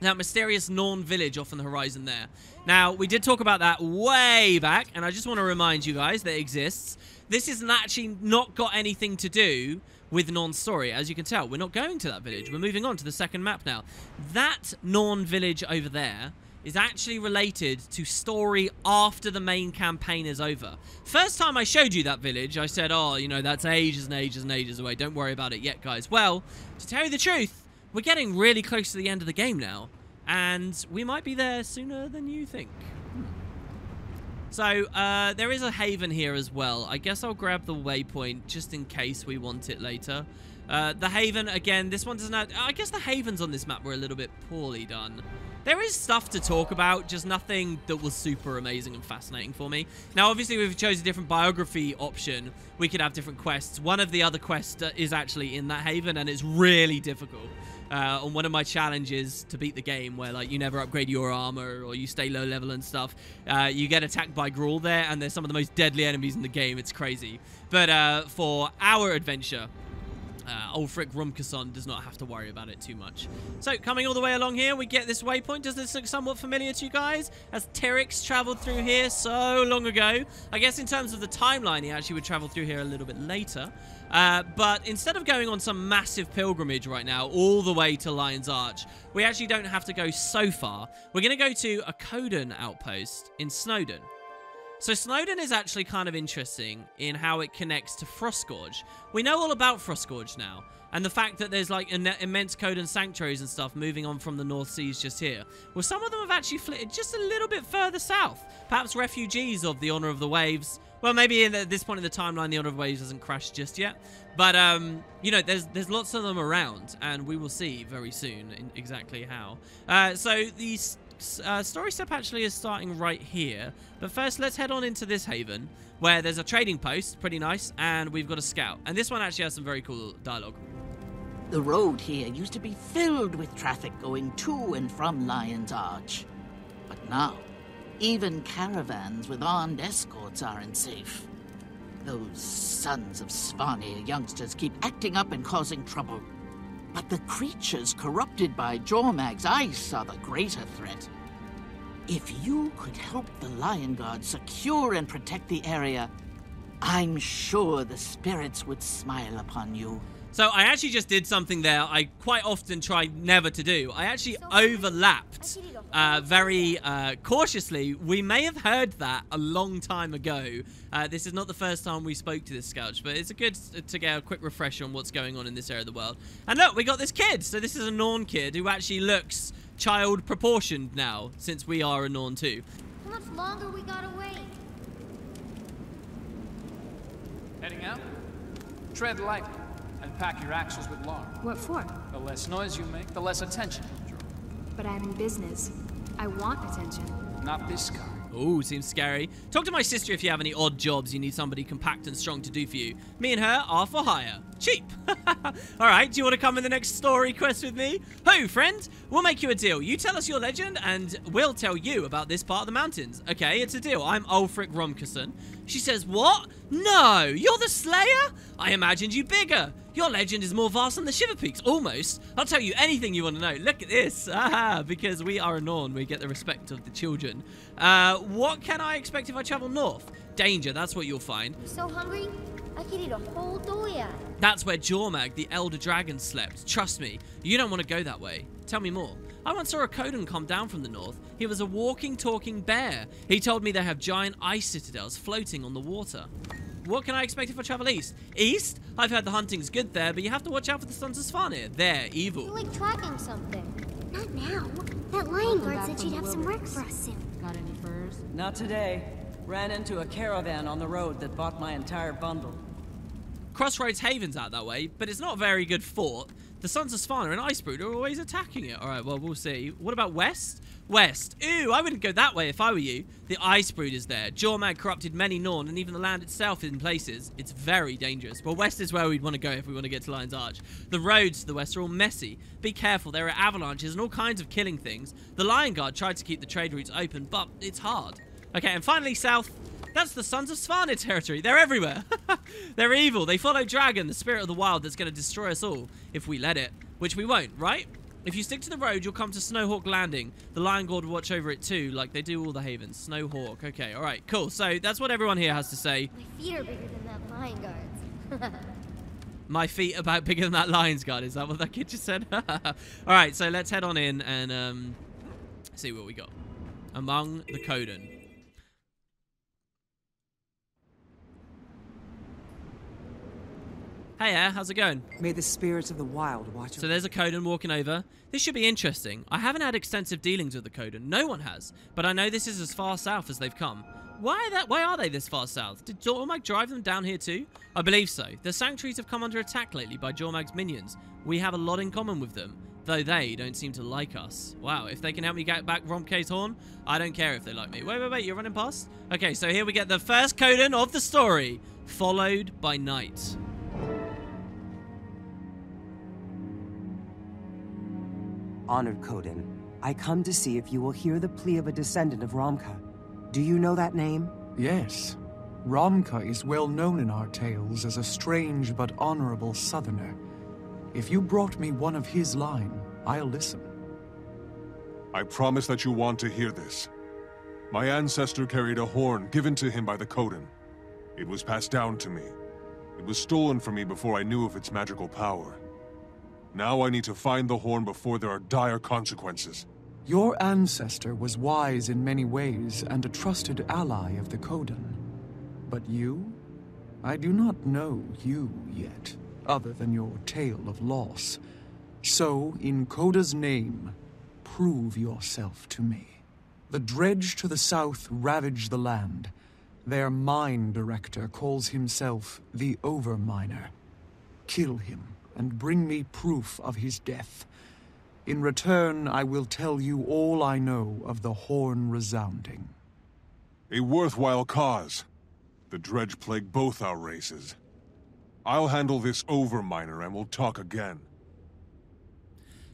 that mysterious Norn village off on the horizon there. Now, we did talk about that way back, and I just want to remind you guys that it exists. This has actually not got anything to do with Norn's story. As you can tell, we're not going to that village. We're moving on to the second map now. That Norn village over there is actually related to story after the main campaign is over. First time I showed you that village, I said, oh, you know, that's ages and ages and ages away. Don't worry about it yet, guys. Well, to tell you the truth, we're getting really close to the end of the game now. And we might be there sooner than you think. So, uh, there is a haven here as well. I guess I'll grab the waypoint just in case we want it later. Uh, the haven, again, this one doesn't have... I guess the havens on this map were a little bit poorly done. There is stuff to talk about, just nothing that was super amazing and fascinating for me. Now, obviously, we've chosen a different biography option. We could have different quests. One of the other quests is actually in that haven, and it's really difficult uh, on one of my challenges to beat the game where like you never upgrade your armor or you stay low level and stuff uh, you get attacked by Gruul there and they're some of the most deadly enemies in the game it's crazy but uh, for our adventure uh, Ulfric Rumkasson does not have to worry about it too much. So, coming all the way along here, we get this waypoint. Does this look somewhat familiar to you guys? As Teryx traveled through here so long ago. I guess in terms of the timeline, he actually would travel through here a little bit later. Uh, but instead of going on some massive pilgrimage right now, all the way to Lion's Arch, we actually don't have to go so far. We're going to go to a Kodan outpost in Snowden. So Snowden is actually kind of interesting in how it connects to Frostgorge. We know all about Frostgorge now, and the fact that there's like an immense Kodan sanctuaries and stuff moving on from the North Seas just here. Well, some of them have actually flitted just a little bit further south. Perhaps refugees of the Honor of the Waves. Well, maybe at this point in the timeline, the Honor of the Waves hasn't crashed just yet. But, um, you know, there's there's lots of them around, and we will see very soon exactly how. Uh, so these uh, story step actually is starting right here. But first, let's head on into this haven, where there's a trading post, pretty nice, and we've got a scout. And this one actually has some very cool dialogue. The road here used to be filled with traffic going to and from Lion's Arch. But now, even caravans with armed escorts aren't safe. Those sons of Svanir youngsters keep acting up and causing trouble. But the creatures corrupted by Jormag's ice are the greater threat. If you could help the Lion Guard secure and protect the area, I'm sure the spirits would smile upon you. So I actually just did something there I quite often try never to do. I actually overlapped uh, very uh, cautiously. We may have heard that a long time ago. Uh, this is not the first time we spoke to this Scourge, but it's a good to get a quick refresher on what's going on in this area of the world. And look, we got this kid. So this is a Norn kid who actually looks child proportioned now, since we are a Norn too. How much longer we gotta wait? Heading out? Tread lightly and pack your axles with lard. What for? The less noise you make, the less attention you'll draw. But I'm in business. I want attention. Not this guy. Ooh, seems scary. Talk to my sister if you have any odd jobs you need somebody compact and strong to do for you. Me and her are for hire. Cheap. [laughs] Alright, do you want to come in the next story quest with me? Ho, friend! We'll make you a deal. You tell us your legend, and we'll tell you about this part of the mountains. Okay, it's a deal. I'm Ulfric Romkerson. She says, what? No, you're the Slayer? I imagined you bigger. Your legend is more vast than the Shiver Peaks, almost. I'll tell you anything you want to know. Look at this. [laughs] Aha, because we are a Norn, we get the respect of the children. Uh, what can I expect if I travel north? Danger, that's what you'll find. I'm so hungry, I could eat a whole dolyak. That's where Jormag, the Elder Dragon, slept. Trust me, you don't want to go that way. Tell me more. I once saw a Kodan come down from the north. He was a walking, talking bear. He told me they have giant ice citadels floating on the water. What can I expect if I travel east? East? I've heard the hunting's good there, but you have to watch out for the Sons of Svanir. They're evil. You're like tracking something. Not now. That lion guard said she'd have some work for us soon. Got any furs? Not today. Ran into a caravan on the road that bought my entire bundle. Crossroads Haven's out that way, but it's not a very good fort. The Sons of Svanir and Icebrood are always attacking it. All right, well, we'll see. What about West? West. Ooh, I wouldn't go that way if I were you. The Icebrood is there. Jormag corrupted many Norn, and even the land itself in places. It's very dangerous. Well, West is where we'd want to go if we want to get to Lion's Arch. The roads to the west are all messy. Be careful, there are avalanches and all kinds of killing things. The Lion Guard tried to keep the trade routes open, but it's hard. Okay, and finally south. That's the Sons of Svanir territory. They're everywhere. [laughs] They're evil. They follow Dragon, the spirit of the wild that's going to destroy us all if we let it. Which we won't, right? If you stick to the road, you'll come to Snowhawk Landing. The Lion Guard will watch over it too, like they do all the havens. Snowhawk. Okay, all right, cool. So that's what everyone here has to say. My feet are bigger than that lion guard's. [laughs] My feet about bigger than that lion's guard. Is that what that kid just said? [laughs] all right, so let's head on in and um, see what we got. Among the Kodan. Hey, Eir, how's it going? May the spirits of the wild watch So there's a Kodan walking over. This should be interesting. I haven't had extensive dealings with the Kodan. No one has. But I know this is as far south as they've come. Why, that, why are they this far south? Did Jormag drive them down here too? I believe so. The sanctuaries have come under attack lately by Jormag's minions. We have a lot in common with them, though they don't seem to like us. Wow, if they can help me get back Romke's horn, I don't care if they like me. Wait, wait, wait, you're running past? Okay, so here we get the first Kodan of the story, followed by night. Honored Kodan, I come to see if you will hear the plea of a descendant of Romke. Do you know that name? Yes. Romke is well known in our tales as a strange but honorable southerner. If you brought me one of his line, I'll listen. I promise that you want to hear this. My ancestor carried a horn given to him by the Kodan. It was passed down to me. It was stolen from me before I knew of its magical power. Now I need to find the horn before there are dire consequences. Your ancestor was wise in many ways and a trusted ally of the Kodan. But you? I do not know you yet, other than your tale of loss. So, in Koda's name, prove yourself to me. The dredge to the south ravage the land. Their mine director calls himself the Overminer. Kill him and bring me proof of his death. In return, I will tell you all I know of the horn resounding. A worthwhile cause. The dredge plague both our races. I'll handle this Overminer, and we'll talk again.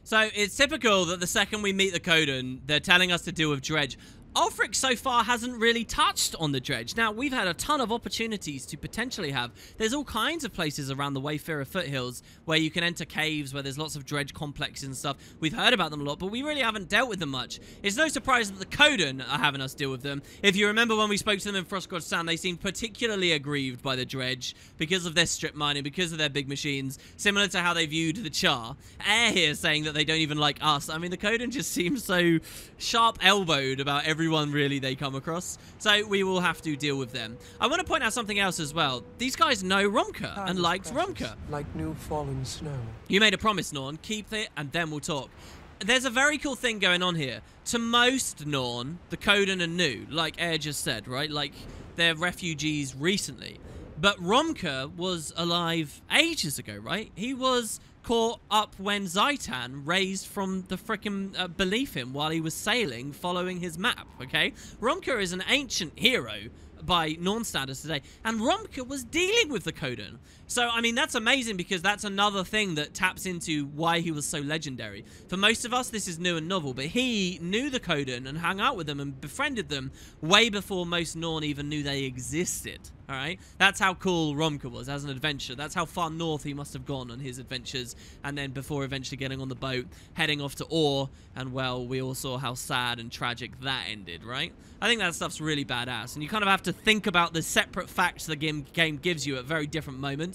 So it's typical that the second we meet the Kodan, they're telling us to deal with Dredge. Ulfric so far hasn't really touched on the dredge. Now, we've had a ton of opportunities to potentially have. There's all kinds of places around the Wayfarer foothills where you can enter caves, where there's lots of dredge complexes and stuff. We've heard about them a lot, but we really haven't dealt with them much. It's no surprise that the Kodan are having us deal with them. If you remember when we spoke to them in Frostgorge Sound, they seemed particularly aggrieved by the dredge because of their strip mining, because of their big machines, similar to how they viewed the Char. Eir here saying that they don't even like us. I mean, the Kodan just [laughs] seems so sharp-elbowed about every everyone really they come across. So we will have to deal with them. I want to point out something else as well. These guys know Romke and liked Romke. Like new fallen snow. You made a promise, Norn. Keep it and then we'll talk. There's a very cool thing going on here. To most Norn, the Kodan are new, like Eir just said, right? Like they're refugees recently. But Romke was alive ages ago, right? He was caught up when Zhaitan raised from the freaking uh, belief him while he was sailing following his map, okay? Romke is an ancient hero by Norn standards today, and Romke was dealing with the Kodan. So, I mean, that's amazing because that's another thing that taps into why he was so legendary. For most of us, this is new and novel, but he knew the Kodan and hung out with them and befriended them way before most Norn even knew they existed. All right, that's how cool Romke was as an adventure. That's how far north he must have gone on his adventures, and then before eventually getting on the boat, heading off to Orr, and well, we all saw how sad and tragic that ended, right? I think that stuff's really badass, and you kind of have to think about the separate facts the game game gives you at very different moments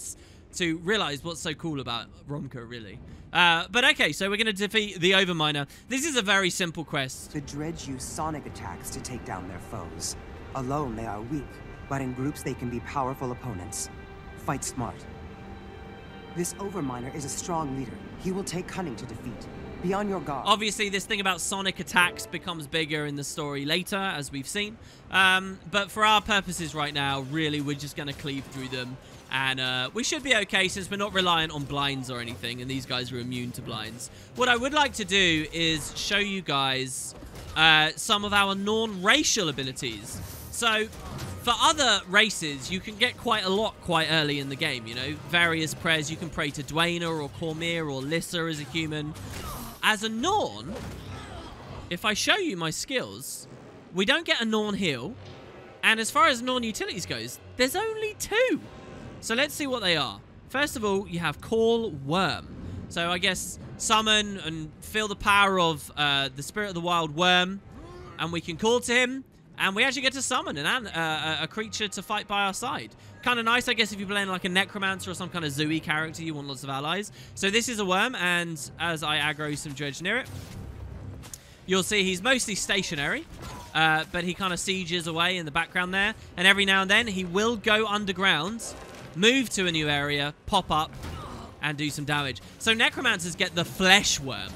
to realize what's so cool about Romke, really. Uh, but okay, so we're going to defeat the Overminer. This is a very simple quest. The Dredge use sonic attacks to take down their foes. Alone, they are weak, but in groups, they can be powerful opponents. Fight smart. This Overminer is a strong leader. He will take cunning to defeat. Be on your guard. Obviously, this thing about sonic attacks becomes bigger in the story later, as we've seen. Um, but for our purposes right now, really, we're just going to cleave through them. And uh, we should be okay since we're not reliant on blinds or anything, and these guys are immune to blinds. What I would like to do is show you guys uh, some of our non-racial abilities. So, for other races, you can get quite a lot quite early in the game, you know? Various prayers, you can pray to Dwayna or Kormir or Lyssa as a human. As a Norn, if I show you my skills, we don't get a Norn heal. And as far as Norn utilities goes, there's only two. So let's see what they are. First of all, you have Call Worm. So I guess summon and feel the power of uh, the Spirit of the Wild Worm. And we can call to him. And we actually get to summon an, uh, a creature to fight by our side. Kind of nice, I guess, if you're playing like a Necromancer or some kind of Zooey character, you want lots of allies. So this is a worm, and as I aggro some Dredge near it, you'll see he's mostly stationary. Uh, but he kind of sieges away in the background there. And every now and then, he will go underground, move to a new area, pop up, and do some damage. So Necromancers get the Flesh Worm.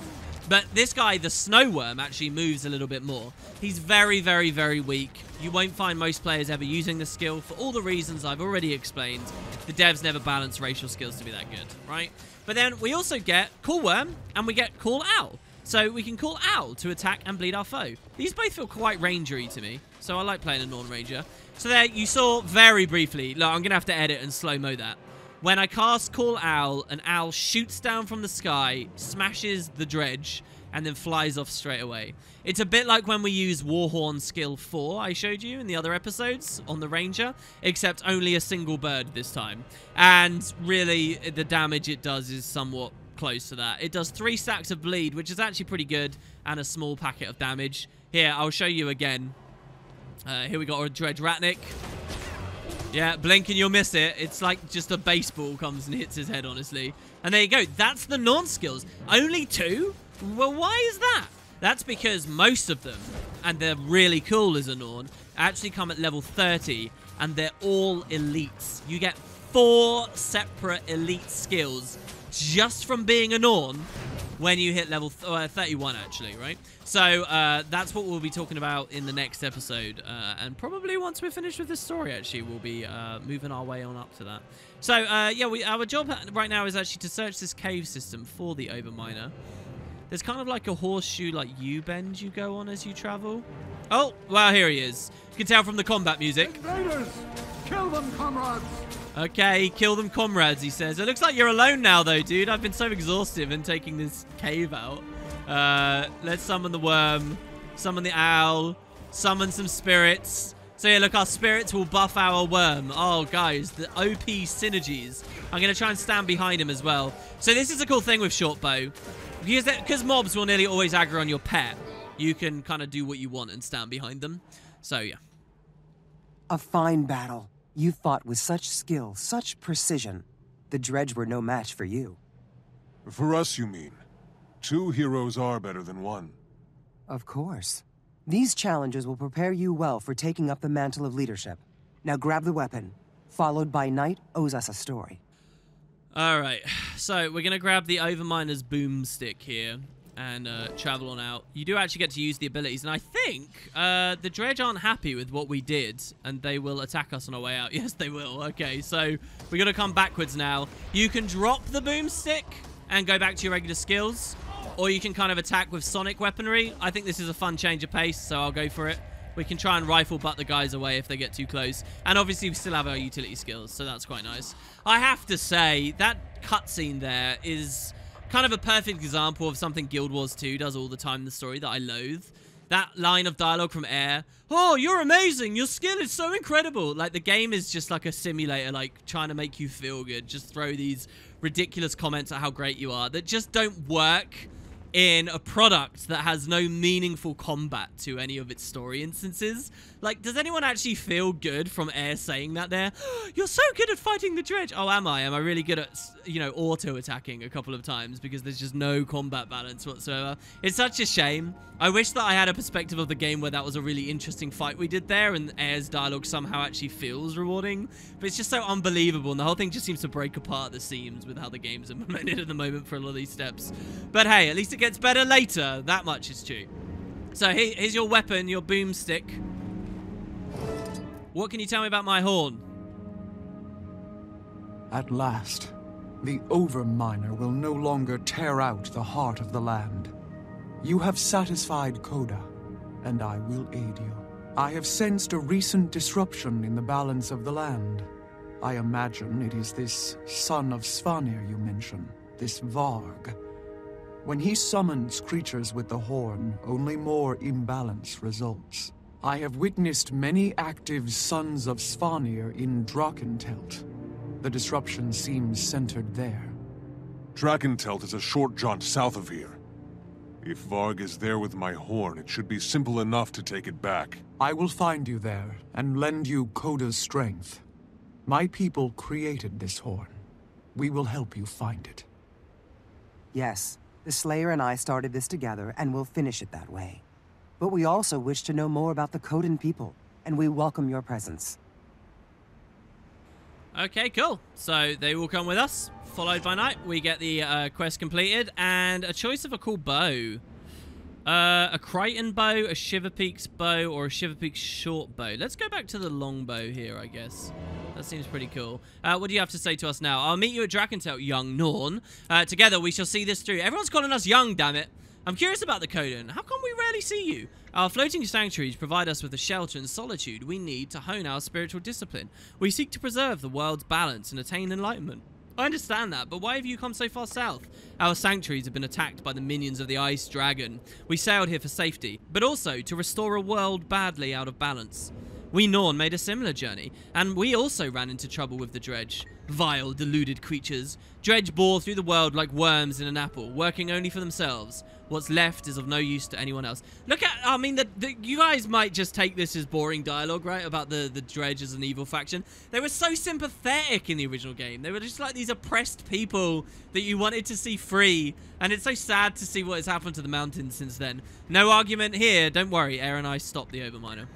But this guy, the Snow Worm, actually moves a little bit more. He's very, very, very weak. You won't find most players ever using the skill for all the reasons I've already explained. The devs never balance racial skills to be that good, right? But then we also get Cool Worm, and we get Cool Owl. So we can call Owl to attack and bleed our foe. These both feel quite rangery to me, so I like playing a non-ranger. So there, you saw very briefly, look, I'm going to have to edit and slow-mo that. When I cast Call Owl, an owl shoots down from the sky, smashes the dredge, and then flies off straight away. It's a bit like when we use Warhorn skill 4 I showed you in the other episodes on the Ranger, except only a single bird this time. And really, the damage it does is somewhat close to that. It does three stacks of bleed, which is actually pretty good, and a small packet of damage. Here, I'll show you again. Uh, here we got a Dredge Ratnik. Yeah, blink and you'll miss it. It's like just a baseball comes and hits his head, honestly. And there you go. That's the non-skills. Only two? Well, why is that? That's because most of them, and they're really cool as a Norn, actually come at level 30, and they're all elites. You get four separate elite skills just from being a Norn when you hit level th uh, 31, actually, right? So uh, that's what we'll be talking about in the next episode. Uh, and probably once we're finished with this story, actually, we'll be uh, moving our way on up to that. So, uh, yeah, we, our job right now is actually to search this cave system for the Overminer. There's kind of like a horseshoe, like U-bend you go on as you travel. Oh, wow, here he is. You can tell from the combat music. Invaders! Kill them, comrades! Okay, kill them comrades, he says. It looks like you're alone now, though, dude. I've been so exhaustive in taking this cave out. Uh, let's summon the worm, summon the owl, summon some spirits. So yeah, look, our spirits will buff our worm. Oh, guys, the OP synergies. I'm going to try and stand behind him as well. So this is a cool thing with short bow. Because, because mobs will nearly always aggro on your pet, you can kind of do what you want and stand behind them. So yeah. A fine battle. You fought with such skill, such precision. The Dredge were no match for you. For us, you mean? Two heroes are better than one. Of course. These challenges will prepare you well for taking up the mantle of leadership. Now grab the weapon. Followed by Night owes us a story. All right, so we're gonna grab the Overminer's boomstick here and uh, travel on out. You do actually get to use the abilities, and I think uh, the Dredge aren't happy with what we did, and they will attack us on our way out. [laughs] Yes, they will. Okay, so we're gonna come backwards now. You can drop the boomstick and go back to your regular skills, or you can kind of attack with sonic weaponry. I think this is a fun change of pace, so I'll go for it. We can try and rifle butt the guys away if they get too close. And obviously, we still have our utility skills, so that's quite nice. I have to say, that cutscene there is kind of a perfect example of something Guild Wars 2 does all the time in the story that I loathe. That line of dialogue from Eir, oh, you're amazing, your skill is so incredible. Like, the game is just like a simulator, like, trying to make you feel good. Just throw these ridiculous comments at how great you are that just don't work in a product that has no meaningful combat to any of its story instances. Like, does anyone actually feel good from Eir saying that there? [gasps] You're so good at fighting the dredge. Oh, am I? Am I really good at, you know, auto-attacking a couple of times because there's just no combat balance whatsoever? It's such a shame. I wish that I had a perspective of the game where that was a really interesting fight we did there and Eir's dialogue somehow actually feels rewarding. But it's just so unbelievable and the whole thing just seems to break apart the seams with how the game's [laughs] implemented at the moment for a lot of these steps. But hey, at least it gets better later. That much is true. So here's your weapon, your boomstick. What can you tell me about my horn? At last, the Overminer will no longer tear out the heart of the land. You have satisfied Coda, and I will aid you. I have sensed a recent disruption in the balance of the land. I imagine it is this son of Svanir you mention, this Varg. When he summons creatures with the horn, only more imbalance results. I have witnessed many active Sons of Svanir in Drakentelt. The disruption seems centered there. Drakentelt is a short jaunt south of here. If Varg is there with my horn, it should be simple enough to take it back. I will find you there and lend you Coda's strength. My people created this horn. We will help you find it. Yes, the Slayer and I started this together, and we'll finish it that way. But we also wish to know more about the Kodan people, and we welcome your presence. Okay, cool. So they will come with us, followed by night. We get the uh, quest completed, and a choice of a cool bow. Uh, a Krytan bow, a Shiver Peaks bow, or a Shiver Peaks short bow. Let's go back to the long bow here, I guess. That seems pretty cool. Uh, what do you have to say to us now? I'll meet you at Drakentelt, young Norn. Uh, together, we shall see this through. Everyone's calling us young, damn it. I'm curious about the Kodan. How come we rarely see you? Our floating sanctuaries provide us with the shelter and solitude we need to hone our spiritual discipline. We seek to preserve the world's balance and attain enlightenment. I understand that, but why have you come so far south? Our sanctuaries have been attacked by the minions of the Ice Dragon. We sailed here for safety, but also to restore a world badly out of balance. We Norn made a similar journey, and we also ran into trouble with the Dredge. Vile, deluded creatures. Dredge bore through the world like worms in an apple, working only for themselves. What's left is of no use to anyone else. Look at, I mean, the, the, you guys might just take this as boring dialogue, right? About the, the Dredge as an evil faction. They were so sympathetic in the original game. They were just like these oppressed people that you wanted to see free. And it's so sad to see what has happened to the mountains since then. No argument here. Don't worry, Eir and I stopped the Overminer.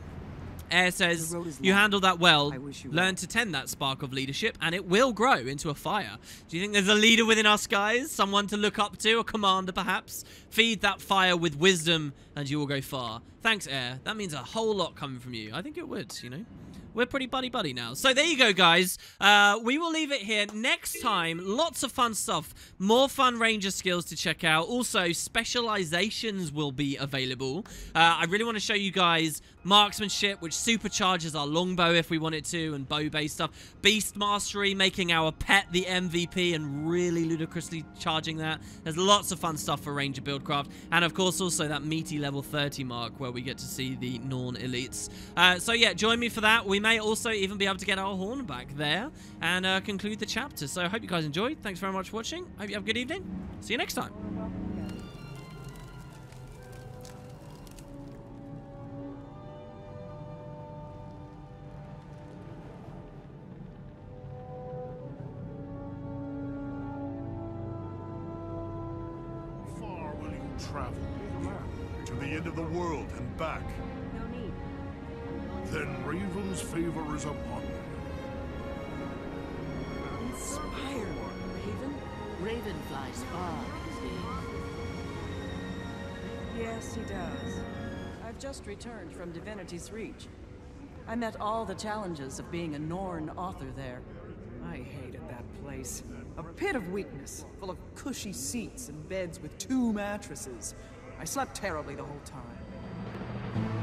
Eir says, you handle that well, learn to tend that spark of leadership, and it will grow into a fire. Do you think there's a leader within our skies? Someone to look up to? A commander, perhaps? Feed that fire with wisdom, and you will go far. Thanks, Eir. That means a whole lot coming from you. I think it would, you know? We're pretty buddy-buddy now. So there you go, guys. Uh, we will leave it here. Next time, lots of fun stuff. More fun ranger skills to check out. Also, specializations will be available. Uh, I really want to show you guys marksmanship, which supercharges our longbow if we wanted to, and bow-based stuff. Beast Mastery, making our pet the MVP and really ludicrously charging that. There's lots of fun stuff for Ranger Buildcraft. And of course, also that meaty level 30 mark where we get to see the Norn elites. Uh, so yeah, join me for that. We may also even be able to get our horn back there and uh, conclude the chapter. So I hope you guys enjoyed. Thanks very much for watching. Hope you have a good evening. See you next time. Travel? To the end of the world and back. No need. Then Raven's favor is upon me. Inspired, Raven. Raven flies far. Yes, he does. I've just returned from Divinity's Reach. I met all the challenges of being a Norn author there. I hated that place. A pit of weakness, full of cushy seats and beds with two mattresses. I slept terribly the whole time.